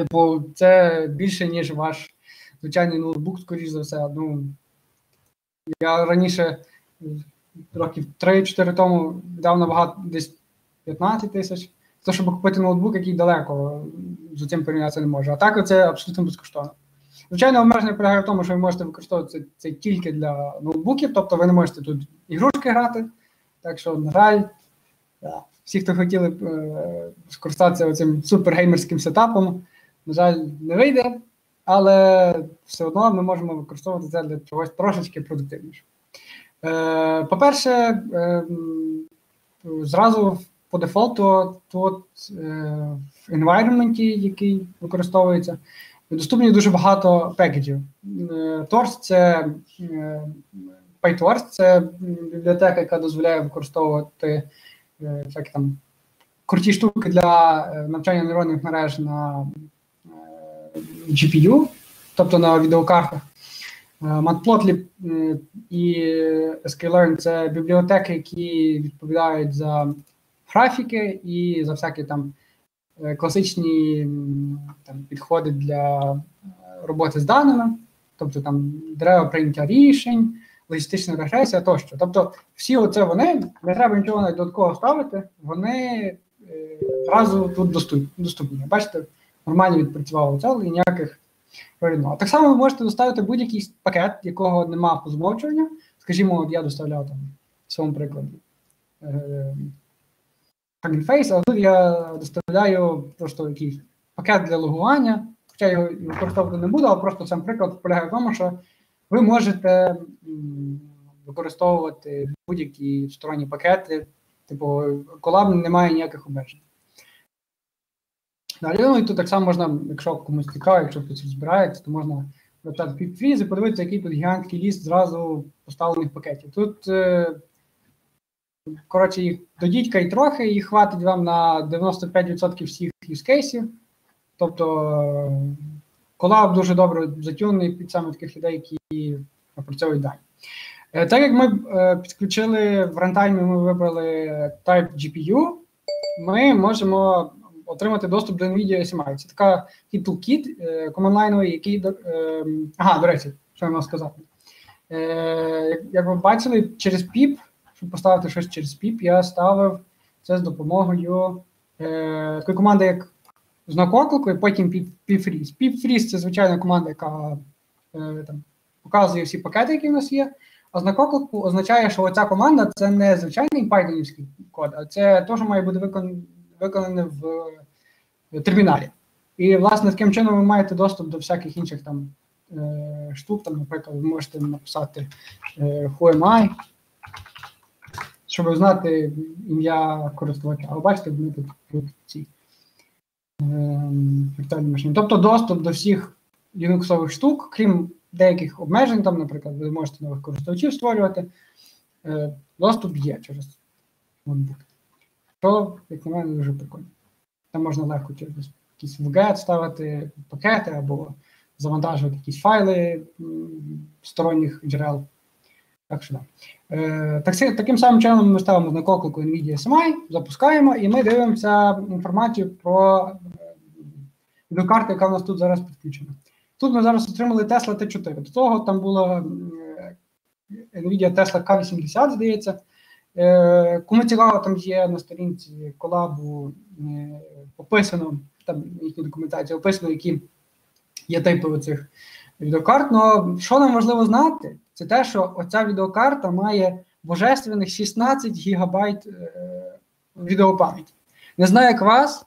Типу, це більше, ніж ваш звичайний ноутбук, скоріш за все. Ну, Я раніше, років 3-4 тому, дав набагато десь 15 тисяч. То, щоб купити ноутбук, який далеко з цим порівнятися не може. А так це абсолютно безкоштовно. Звичайно, обмеження полягає в тому, що ви можете використовувати це тільки для ноутбуків, тобто ви не можете тут ігрушки грати. Так що, на жаль, всі, хто хотіли е, скористатися цим супергеймерським сетапом, на жаль, не вийде, але все одно ми можемо використовувати це для чогось трошечки продуктивніше. Е, По-перше, е, зразу по дефолту тут е, в environment, який використовується, доступні дуже багато пекеджів. Е, Torch це PyTorch це бібліотека, яка дозволяє використовувати всякі там круті штуки для навчання нейронних мереж на GPU, тобто на відеокартах. Е, Matplotlib е, і sklearn – це бібліотеки, які відповідають за графіки і за всякі там е, класичні там, підходи для роботи з даними, тобто там дерева прийняття рішень, логістична регресія тощо. Тобто, всі оце вони, не треба нічого додатково ставити, вони одразу тут доступні. Бачите, нормально відпрацював оце і ніяких А Так само ви можете доставити будь-який пакет, якого нема по змовчуванню. Скажімо, от я доставляв там в своєму прикладі Hugging Face, але тут я доставляю просто якийсь пакет для логування, хоча його використовувати не буду, але просто сам приклад полягає в тому, що ви можете використовувати будь-які сторонні пакети, типу колаб немає ніяких обмежень. Далі, ну і тут так само можна, якщо комусь цікаво, якщо хтось розбирається, то можна написати підфріз і подивитися, який тут гігантський ліст зразу поставлених пакетів. Тут, е, коротше, їх до дідька і трохи, їх хватить вам на 95% всіх юзкейсів. Тобто колаб дуже добре затюнений під саме таких людей, які напрацьовують дані. Е, так як ми е, підключили в рантаймі, ми вибрали Type GPU, ми можемо отримати доступ до NVIDIA SMI. Це така toolkit е, командлайновий, який е, ага, до речі, що я мав сказати. Е, як ви бачили, через PIP, щоб поставити щось через PIP, я ставив це з допомогою такої команди, як знак оклику, і потім PipFreeze. PipFreeze – це звичайна команда, яка там показує всі пакети, які в нас є. А знак оклику означає, що оця команда це не звичайний Pythonівський код, а це те, що має бути виконано виконане в терміналі. І, власне, таким чином ви маєте доступ до всяких інших там е, штук. Там, Наприклад, ви можете написати е, who am I, щоб знати ім'я користувача. А бачите, вони тут, тут ці е, віртуальні машини. Тобто доступ до всіх лінуксових штук, крім деяких обмежень, там, наприклад, ви можете нових користувачів створювати. Доступ є через ноутбук. То, як на мене, дуже прикольно. Там можна легко через якісь вгет ставити пакети або завантажувати якісь файли сторонніх джерел. Так що, е, так, Таким самим чином ми ставимо на коклику NVIDIA SMI, запускаємо, і ми дивимося інформацію про е, відеокарту, яка у нас тут зараз підключена. Тут ми зараз отримали Tesla T4. До того там була NVIDIA Tesla K80, здається. Е, кому цікаво, там є на сторінці колабу е, описано, там їхні документації описано, які є типи цих відеокарт. Но що нам важливо знати, це те, що оця відеокарта має божественних 16 гігабайт е, відеопам'яті. Не знаю, як вас,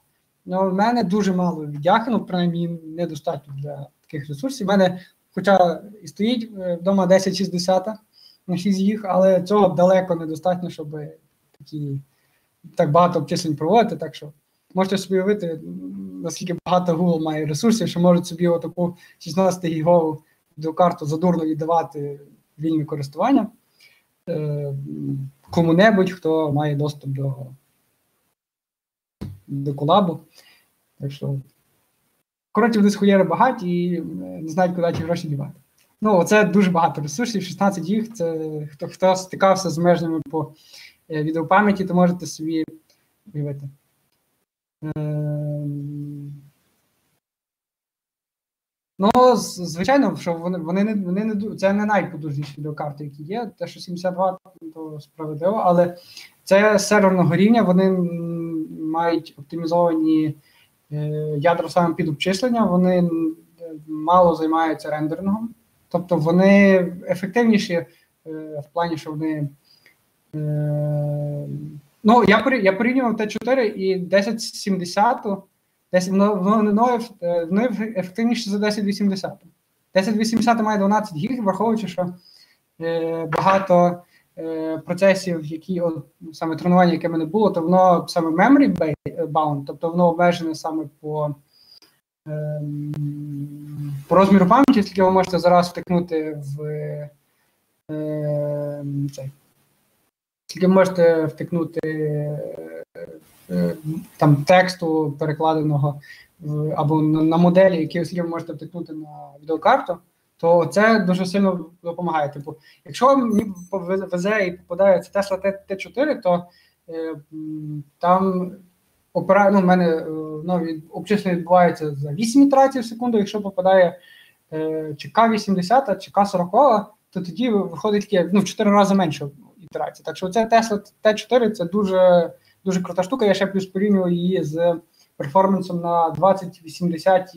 але в мене дуже мало віддяхано, принаймні недостатньо для таких ресурсів. У мене, хоча і стоїть вдома 1060 на 6 їх, але цього далеко недостатньо, щоб такі так багато обчислень проводити. Так що можете собі уявити, наскільки багато Google має ресурсів, що можуть собі отаку 16 гігову відеокарту задурно віддавати вільне користування е, кому-небудь, хто має доступ до до колабу. Так що, коротше, вони схуєри багаті і не знають, куди ті гроші дівати. Ну, це дуже багато ресурсів, 16 їх. Це хто хто стикався з межами по е, відеопам'яті, то можете собі уявити. Ем, ну, звичайно, що вони вони не вони не це не найпотужніші відеокарти, які є. Те, що 72 то справедливо, але це серверного рівня, вони мають оптимізовані е, ядра саме під обчислення, вони мало займаються рендерингом. Тобто вони ефективніші е, в плані, що вони. Е, ну, я я порівнював Т4 і 1070, 10, воно, воно ефективніше за 1080. 1080 має 12 гіг, враховуючи, що е, багато е, процесів, які от, саме тренування, яке мене було, то воно саме memory bound, тобто воно обмежене саме по. Е, по розміру пам'яті, скільки ви можете зараз втикнути в е, цей. Скільки ви можете втикнути е, там тексту перекладеного в, або на, моделі, які скільки ви можете втикнути на відеокарту, то це дуже сильно допомагає. Типу, якщо мені везе і попадається Tesla T4, то Е, там опера... ну, в мене е, ну, обчислення відбувається за 8 ітерацій в секунду, якщо попадає чи К-80, чи К-40, то тоді виходить таке ну, в 4 рази менше ітерацій. Так що це Tesla T4 це дуже дуже крута штука. Я ще плюс порівнював її з перформансом на 2080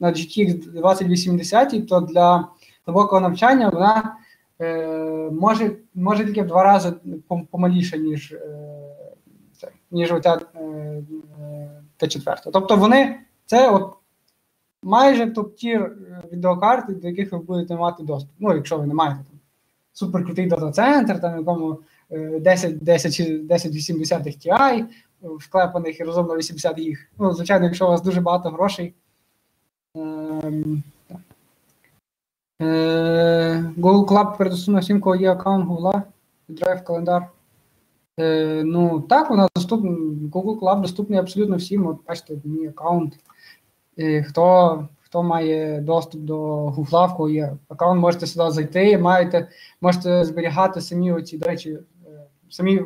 на GTX 2080, то для глибокого навчання вона е, може може тільки в два рази помаліше, ніж е, ніж оця е, Т4. Тобто вони це от майже top-tier відеокарти, до яких ви будете мати доступ. Ну, якщо ви не маєте там суперкрутий дата-центр, там якому 10 10, 10 80 Ti вклепаних і разом на 80 їх. Ну, звичайно, якщо у вас дуже багато грошей. Ем, е, Google Club передусім всім, кого є аккаунт Google, Drive календар. Е, ну, так, нас доступна, Google Club доступний абсолютно всім. От бачите, мій аккаунт. Е, хто хто має доступ до Google, в кого є аккаунт, можете сюди зайти, маєте, можете зберігати самі оці, до речі, самі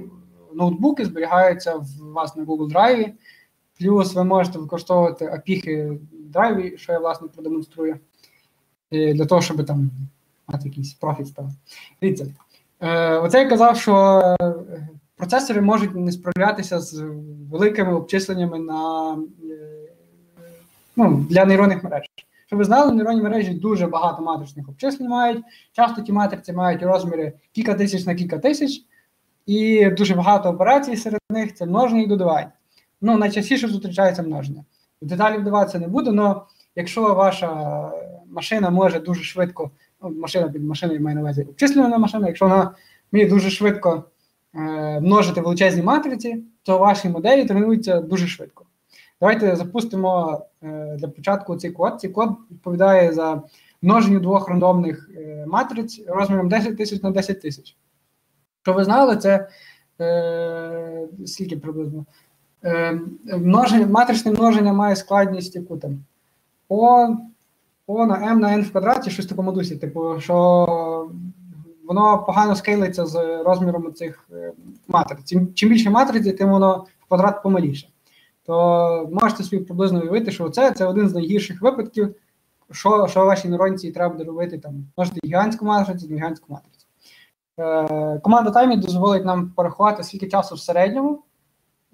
ноутбуки зберігаються в вас на Google Drive, плюс ви можете використовувати API драйві, що я власне продемонструю, для того, щоб там мати якийсь профіт став. Дивіться, е, оце я казав, що е, процесори можуть не справлятися з великими обчисленнями на, е, ну, для нейронних мереж. Щоб ви знали, нейронні мережі дуже багато матричних обчислень мають. Часто ті матриці мають розміри кілька тисяч на кілька тисяч, і дуже багато операцій серед них це множення і додавання. Ну, найчастіше зустрічається множення. В деталі вдаватися не буду, але якщо ваша машина може дуже швидко, ну, машина під машиною має на увазі обчислювана машина, якщо вона вміє дуже швидко множити величезні матриці, то ваші моделі тренуються дуже швидко. Давайте запустимо е, для початку цей код. Цей код відповідає за множення двох рандомних е, матриць розміром 10 тисяч на 10 тисяч. Що ви знали, це е, скільки приблизно? Е, множення, Матричне множення має складність яку там О, О на m на n в квадраті, щось в такому дусі, типу, що воно погано скейлиться з розміром цих е, матриць. Чим, більше матриці, тим воно в квадрат помаліше. То можете собі приблизно уявити, що це це один з найгірших випадків, що що вашій нейронці треба буде робити там. Можете гігантську матрицю, гігантську матрицю. Е, команда Таймі дозволить нам порахувати, скільки часу в середньому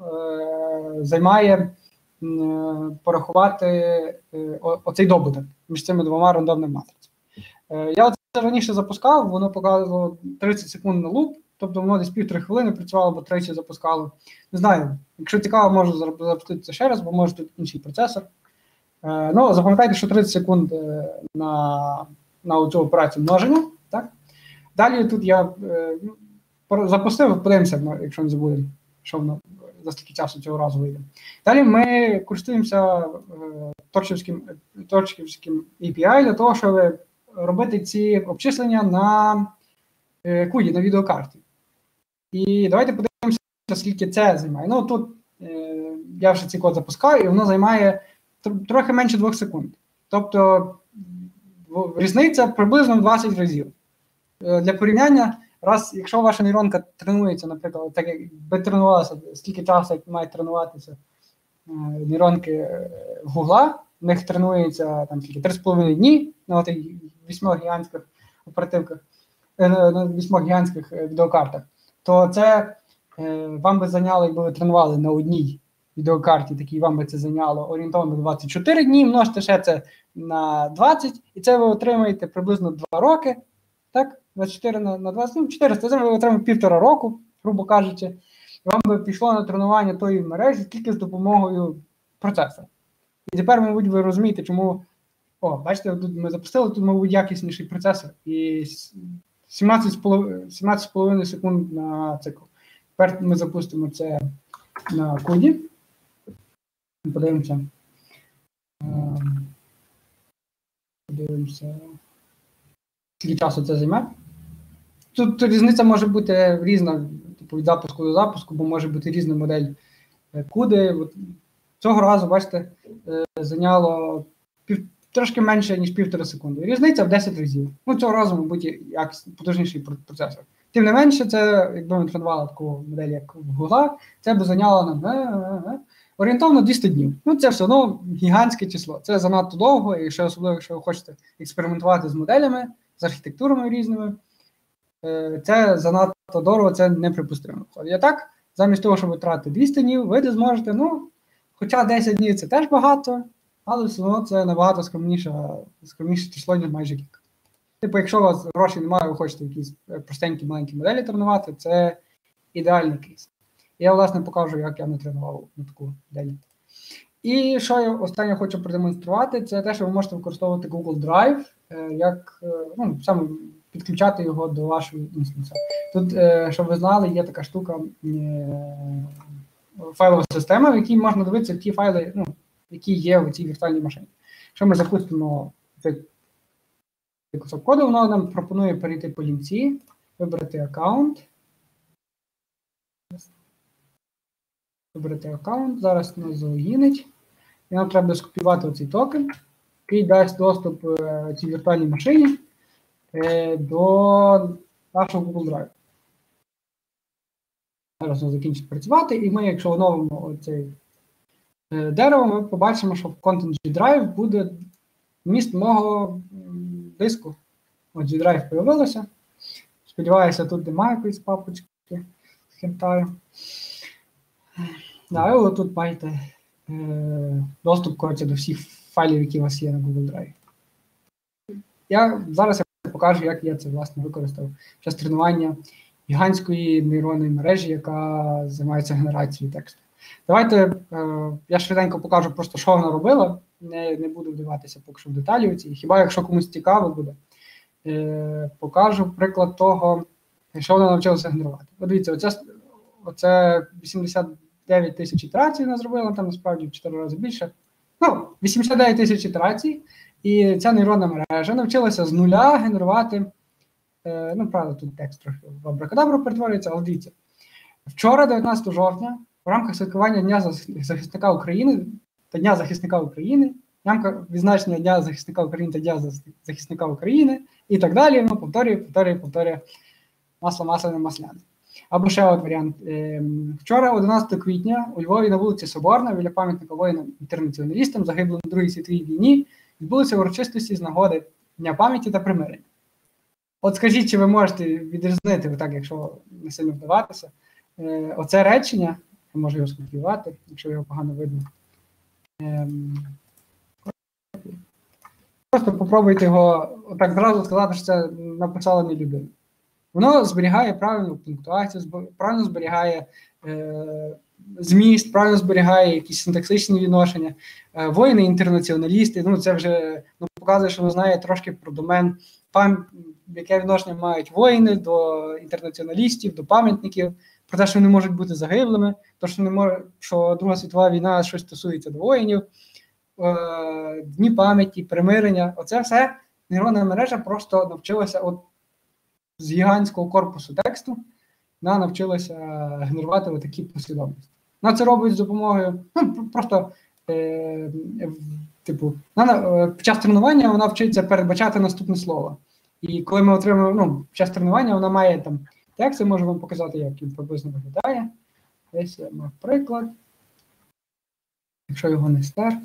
е, займає порахувати оцей добуток між цими двома рандомними матрицями. Я це раніше запускав, воно показувало 30 секунд на луп, тобто воно десь півтори хвилини працювало, бо тричі запускало. Не знаю, якщо цікаво, можу запустити це ще раз, бо може тут інший процесор. Е, ну, запам'ятайте, що 30 секунд на на цю операцію множення. так? Далі тут я е, ну, запустив, подивимося, якщо не забудемо, що воно за стільки часу цього разу вийде. Далі ми користуємося е, торчівським торчівським API для того, щоб робити ці обчислення на е, куді, на відеокарті. І давайте подивимося, скільки це займає. Ну тут я вже цей код запускаю, і воно займає трохи менше 2 секунд. Тобто різниця приблизно 20 разів. Е, для порівняння, раз, якщо ваша нейронка тренується, наприклад, так якби тренувалася, скільки часу має тренуватися е, нейронки е, Гугла, в них тренується там скільки 3,5 дні на тих вісьмох гігантських оперативках, на вісьмох гігантських відеокартах, то це вам би зайняло, якби ви тренували на одній відеокарті, такій вам би це зайняло орієнтовно 24 дні, множте ще це на 20, і це ви отримаєте приблизно 2 роки. Так, 24 на на 20, ну 400, це ви отримали півтора року, грубо кажучи, вам би пішло на тренування тої мережі тільки з допомогою процесора. І тепер, мабуть, ви розумієте, чому. О, бачите, тут ми запустили, тут, мабуть, якісніший процесор. І 17,5 17 секунд на цикл. Тепер ми запустимо це на коді. Подивимося. Ем, подивимося. Скільки часу це займе? Тут різниця може бути різна, типу від запуску до запуску, бо може бути різна модель е, куди. Цього разу, бачите, е, зайняло пів, трошки менше, ніж півтора секунди. Різниця в 10 разів. Ну, цього разу, мабуть, якось потужніший процесор. Тим не менше, це, якби ми тренували таку модель, як в Google, це б зайняло нам е, орієнтовно 200 днів. Ну, це все одно гігантське число. Це занадто довго, і ще особливо, якщо ви хочете експериментувати з моделями, з архітектурами різними, це занадто дорого, це неприпустимо. А так, замість того, щоб витратити 200 днів, ви зможете, ну, хоча 10 днів це теж багато, але все одно це набагато скромніше, скромніше число, ніж майже кілька. Типу, якщо у вас грошей немає, ви хочете якісь простенькі маленькі моделі тренувати, це ідеальний кейс. Я, власне, покажу, як я не тренував на таку модель. І що я останнє хочу продемонструвати, це те, що ви можете використовувати Google Drive, е, як е, ну, саме підключати його до вашого інстансу. Тут, е, щоб ви знали, є така штука файлова система, в якій можна дивитися ті файли, ну, які є в цій віртуальній машині. Якщо ми запустимо цей кусок коду, воно нам пропонує перейти по лінці, вибрати аккаунт. Вибрати аккаунт, зараз нас залогінить. І нам треба скопіювати оцей токен, який дасть доступ е, цій віртуальній машині е, до нашого Google Drive. Зараз воно закінчить працювати, і ми, якщо оновимо оцей е, дерево, ми побачимо, що в Content G-Drive буде міст мого диску. От G-Drive появилося. Сподіваюся, тут немає якоїсь папочки з хентаю. Да, ви тут маєте е, доступ коротше, до всіх файлів, які у вас є на Google Drive. Я Зараз я покажу, як я це власне використав час тренування гігантської нейронної мережі, яка займається генерацією тексту. Давайте е, я швиденько покажу просто, що вона робила. Не не буду вдаватися поки що в деталі. ці. Хіба якщо комусь цікаво буде, е, покажу приклад того, що вона навчилася генерувати. Подивіться, оце, оце 89 тисяч ітерацій вона зробила, там насправді в 4 рази більше. Ну, 89 тисяч ітерацій, і ця нейронна мережа навчилася з нуля генерувати. Е, ну, правда, тут текст трохи в абракадабру перетворюється, але дивіться. Вчора, 19 жовтня, в рамках святкування Дня захисника України та Дня захисника України, ямка відзначення Дня захисника України та Дня захисника України і так далі. Ну, повторює, повторює, повторює масло масляне масляне. Або ще один варіант. Ем, вчора, 11 квітня, у Львові на вулиці Соборна, біля пам'ятника воїнам-інтернаціоналістам, загиблим на Другій світовій війні, відбулися урочистості з нагоди Дня пам'яті та примирення. От скажіть, чи ви можете відрізнити, так, якщо не сильно вдаватися, е, оце речення, я можу його скопіювати, якщо його погано видно. Ем, просто попробуйте його отак зразу сказати, що це написала не людина. Воно зберігає правильну пунктуацію, правильно зберігає е, зміст, правильно зберігає якісь синтаксичні відношення. Е, воїни, інтернаціоналісти, ну це вже ну, показує, що воно знає трошки про домен, пам, яке відношення мають воїни до інтернаціоналістів, до пам'ятників, про те, що вони можуть бути загиблими, то що не може, що Друга світова війна щось стосується до воїнів, е, дні пам'яті, примирення. Оце все нейронна мережа просто навчилася от з гігантського корпусу тексту, вона навчилася генерувати такі послідовності. Вона це робить з допомогою, ну просто е, типу, вона, е, під час тренування вона вчиться передбачати наступне слово. І коли ми отримуємо ну, час тренування, вона має там текст, я можу вам показати, як він приблизно виглядає. Ось я мав приклад. Якщо його не стер,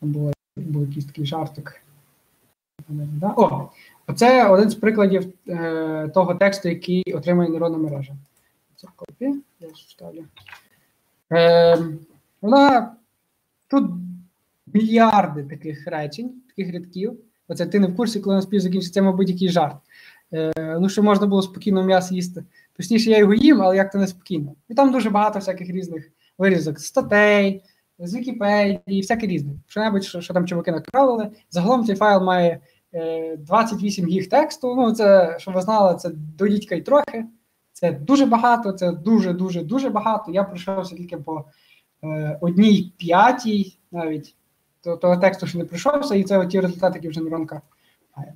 був, був якийсь такий жартик. О, Оце один з прикладів е, того тексту, який отримує нейронна мережа. Це копія, я вставлю. Е, Вона тут мільярди таких речень, таких рядків. Оце ти не в курсі, коли на спів закінчиться, це, мабуть, якийсь жарт. Е, Ну, що можна було спокійно м'ясо їсти. Точніше, я його їм, але як то не спокійно. І там дуже багато всяких різних вирізок, статей, з Вікіпедії, всяке різне. Що-небудь, що, що там чуваки накравили. Загалом цей файл має 28 е, гіг тексту. Ну, це, щоб ви знали, це до дідька й трохи. Це дуже багато, це дуже-дуже дуже багато. Я пройшовся тільки по е, одній п'ятій навіть того тексту, що не пройшовся, і це ті результати, які вже нейронка має.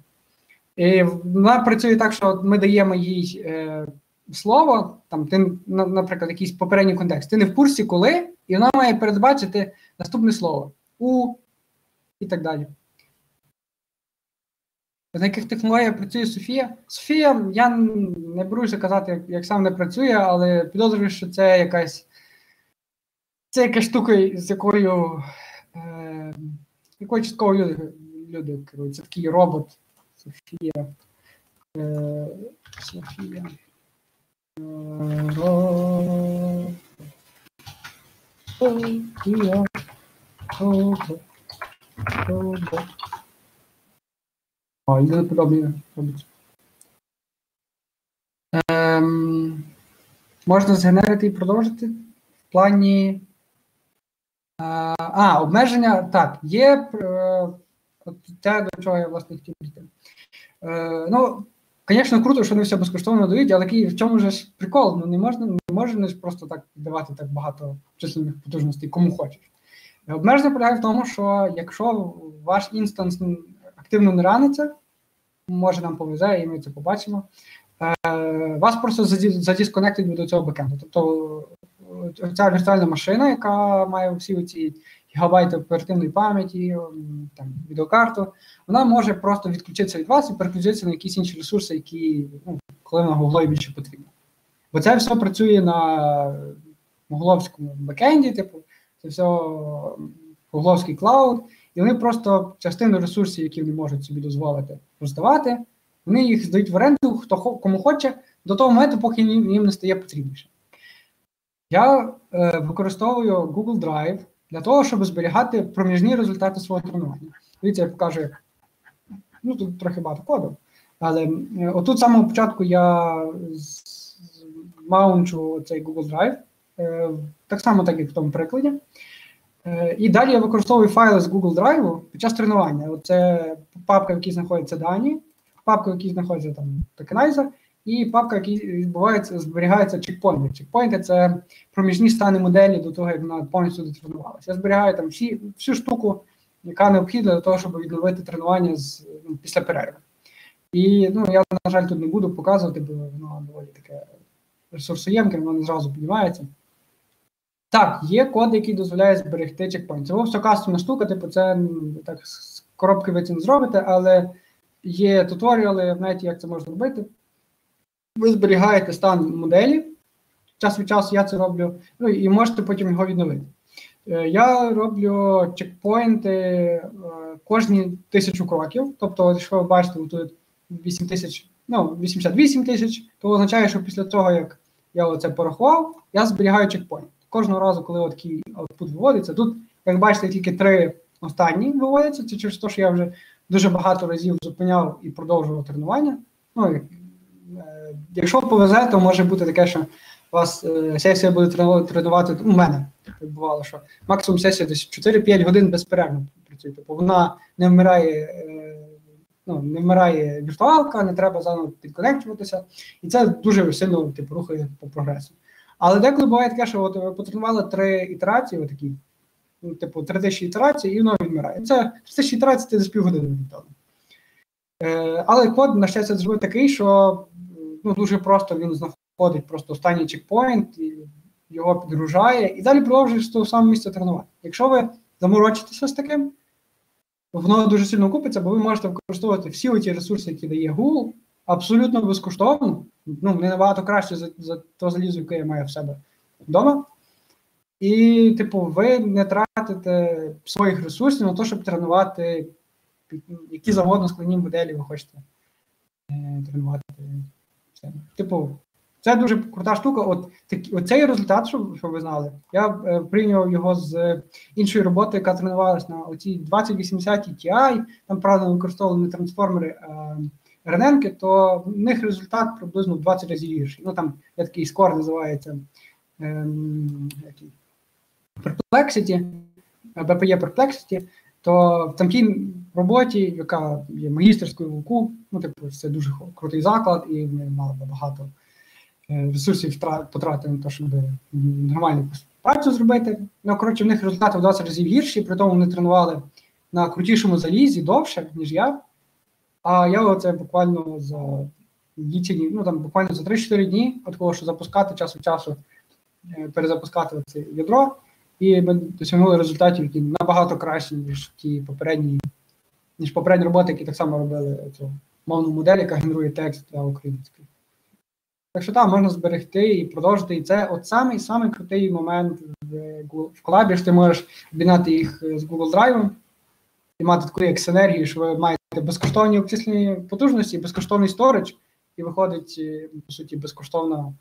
І Вона працює так, що ми даємо їй е, слово, там, ти, наприклад, якийсь попередній контекст. Ти не в курсі, коли, і вона має передбачити наступне слово у і так далі. на яких технологіях працює Софія. Софія, я не беруся казати, як, як сам не працює, але підозрюю, що це якась це якась штука, з якою е, якою люди, люди керують. Це такий робот Софія. Е, Софія. Е, Софія. О, і дуже подобні робиться. Ем, можна згенерити і продовжити в плані. А, а обмеження так, є. Е, те, до чого я власне хотів прийти. Е, ну, звісно, круто, що вони все безкоштовно дають, але в чому ж прикол? Ну, не можна не можна просто так давати так багато численних потужностей, кому хочеш. Обмеження полягає в тому, що якщо ваш інстанс активно не раниться, може нам повезе, і ми це побачимо. Е, вас просто задісконектить до цього бекенду. Тобто ця віртуальна машина, яка має всі ці гігабайти оперативної пам'яті, там, відеокарту, вона може просто відключитися від вас і переключитися на якісь інші ресурси, які ну, коли на гуглові більше потрібно. Бо це все працює на гугловському бекенді, типу, це все гугловський клауд. І вони просто частину ресурсів, які вони можуть собі дозволити роздавати, вони їх здають в оренду, хто кому хоче, до того моменту, поки їм не стає потрібніше. Я е, використовую Google Drive для того, щоб зберігати проміжні результати свого тренування. Дивіться, я покажу, ну тут трохи багато коду. Але е, отут з самого початку я маунчу цей Google Drive, е, так само, так як в тому прикладі. Е, і далі я використовую файли з Google Drive під час тренування. Це папка, в якій знаходяться дані, папка, в якій знаходиться там токенайзер, і папка, в якій відбувається, зберігається чекпоінти. Чекпоінти це проміжні стани моделі до того, як вона повністю дотренувалася. Я зберігаю там всі, всю штуку, яка необхідна для того, щоб відновити тренування з, ну, після перерви. І ну, я, на жаль, тут не буду показувати, бо воно доволі таке ресурсоємке, воно не зразу піднімається. Так, є код, який дозволяє зберегти чекпоінт. Це все кастомна штука, типу, це так з коробки ви не зробите, але є туторіали в як це можна робити. Ви зберігаєте стан моделі. Час від часу я це роблю, ну і можете потім його відновити. Е, я роблю чекпоінти е, кожні тисячу кроків. Тобто, якщо ви бачите, тут 8 тисяч, ну, 88 тисяч, то означає, що після того, як я оце порахував, я зберігаю чекпоінт кожного разу, коли такий аутпут виводиться, тут, як бачите, тільки три останні виводяться. Це через те, що я вже дуже багато разів зупиняв і продовжував тренування. Ну, Якщо повезе, то може бути таке, що вас е, сесія буде тренувати. У мене так бувало, що максимум сесія десь 4-5 годин безперервно працює. Тобто вона не вмирає. Е, ну, не вмирає віртуалка, не треба заново підконектуватися, і це дуже сильно типу, рухає по прогресу. Але деколи буває таке, що от ви потренували три ітерації, отакі, ну, типу, три тисячі ітерацій, і воно відмирає. Це тисячі ітерацій ти за півгодини віддали. Е, але код, на щастя, зробив такий, що ну, дуже просто він знаходить просто останній чекпоінт, і його підгружає, і далі продовжує з того самого місця тренувати. Якщо ви заморочитеся з таким, воно дуже сильно купиться, бо ви можете використовувати всі ті ресурси, які дає Google, абсолютно безкоштовно. Ну, не набагато краще за за то залізо, яке я маю в себе вдома. І, типу, ви не тратите своїх ресурсів на те, щоб тренувати які завгодно складні моделі ви хочете е, тренувати. Типу, це дуже крута штука. От так, оцей результат, щоб, щоб ви знали, я е, прийняв його з іншої роботи, яка тренувалася на оцій 2080 Ti. Там, правда, використовували трансформери. а Рененки, то в них результат приблизно в 20 разів гірший. Ну там є такий скор, називається ем, Perplexity, BPE Perplexity, то в тамтій роботі, яка є магістерською в УКУ, ну типу, це дуже крутий заклад, і ми мали багато е, ресурсів потратити на те, щоб нормальну працю зробити. Ну, коротше, в них результати в 20 разів гірші, при тому вони тренували на крутішому залізі довше, ніж я. А я оце буквально за лічені, ну там буквально за 3-4 дні, от того, що запускати час від часу, е, перезапускати це ядро, і ми досягнули результатів, які набагато кращі, ніж ті попередні ніж попередні роботи, які так само робили цю мовну модель, яка генерує текст для української. Так що так, можна зберегти і продовжити. І це от самий самий крутий момент в, в колабі, що ти можеш об'єднати їх з Google Drive і мати таку як синергію, що ви маєте безкоштовні обчислені потужності, безкоштовний сторич, і виходить, е, по суті, безкоштовна,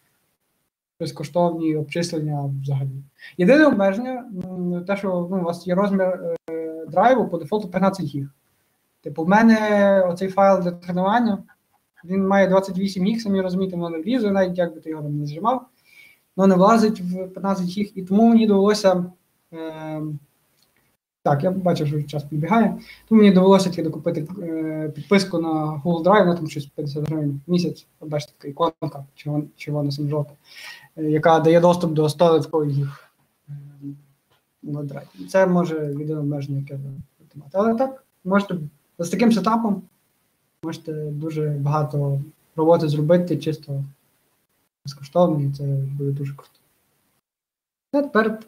безкоштовні обчислення взагалі. Єдине обмеження, те, що ну, у вас є розмір е, драйву по дефолту 15 гіг. Типу, в мене оцей файл для тренування, він має 28 гіг, самі розумієте, воно не влізує, навіть як би ти його не зжимав, воно не влазить в 15 гіг, і тому мені довелося. Е, так, я бачив, що час підбігає. Тому мені довелося тільки докупити е, підписку на Google Drive, на там щось 50 гривень в місяць. Бачите, така іконка, червона, синьо жовта, е, яка дає доступ до 100 додаткових на драйв. І це може єдине обмеження, яке ви мати. Але так, можете з таким сетапом можете дуже багато роботи зробити чисто безкоштовно, і це буде дуже круто. Та тепер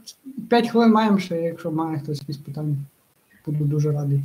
5 хвилин маємо ще, якщо має хтось якісь питання, буду дуже радий.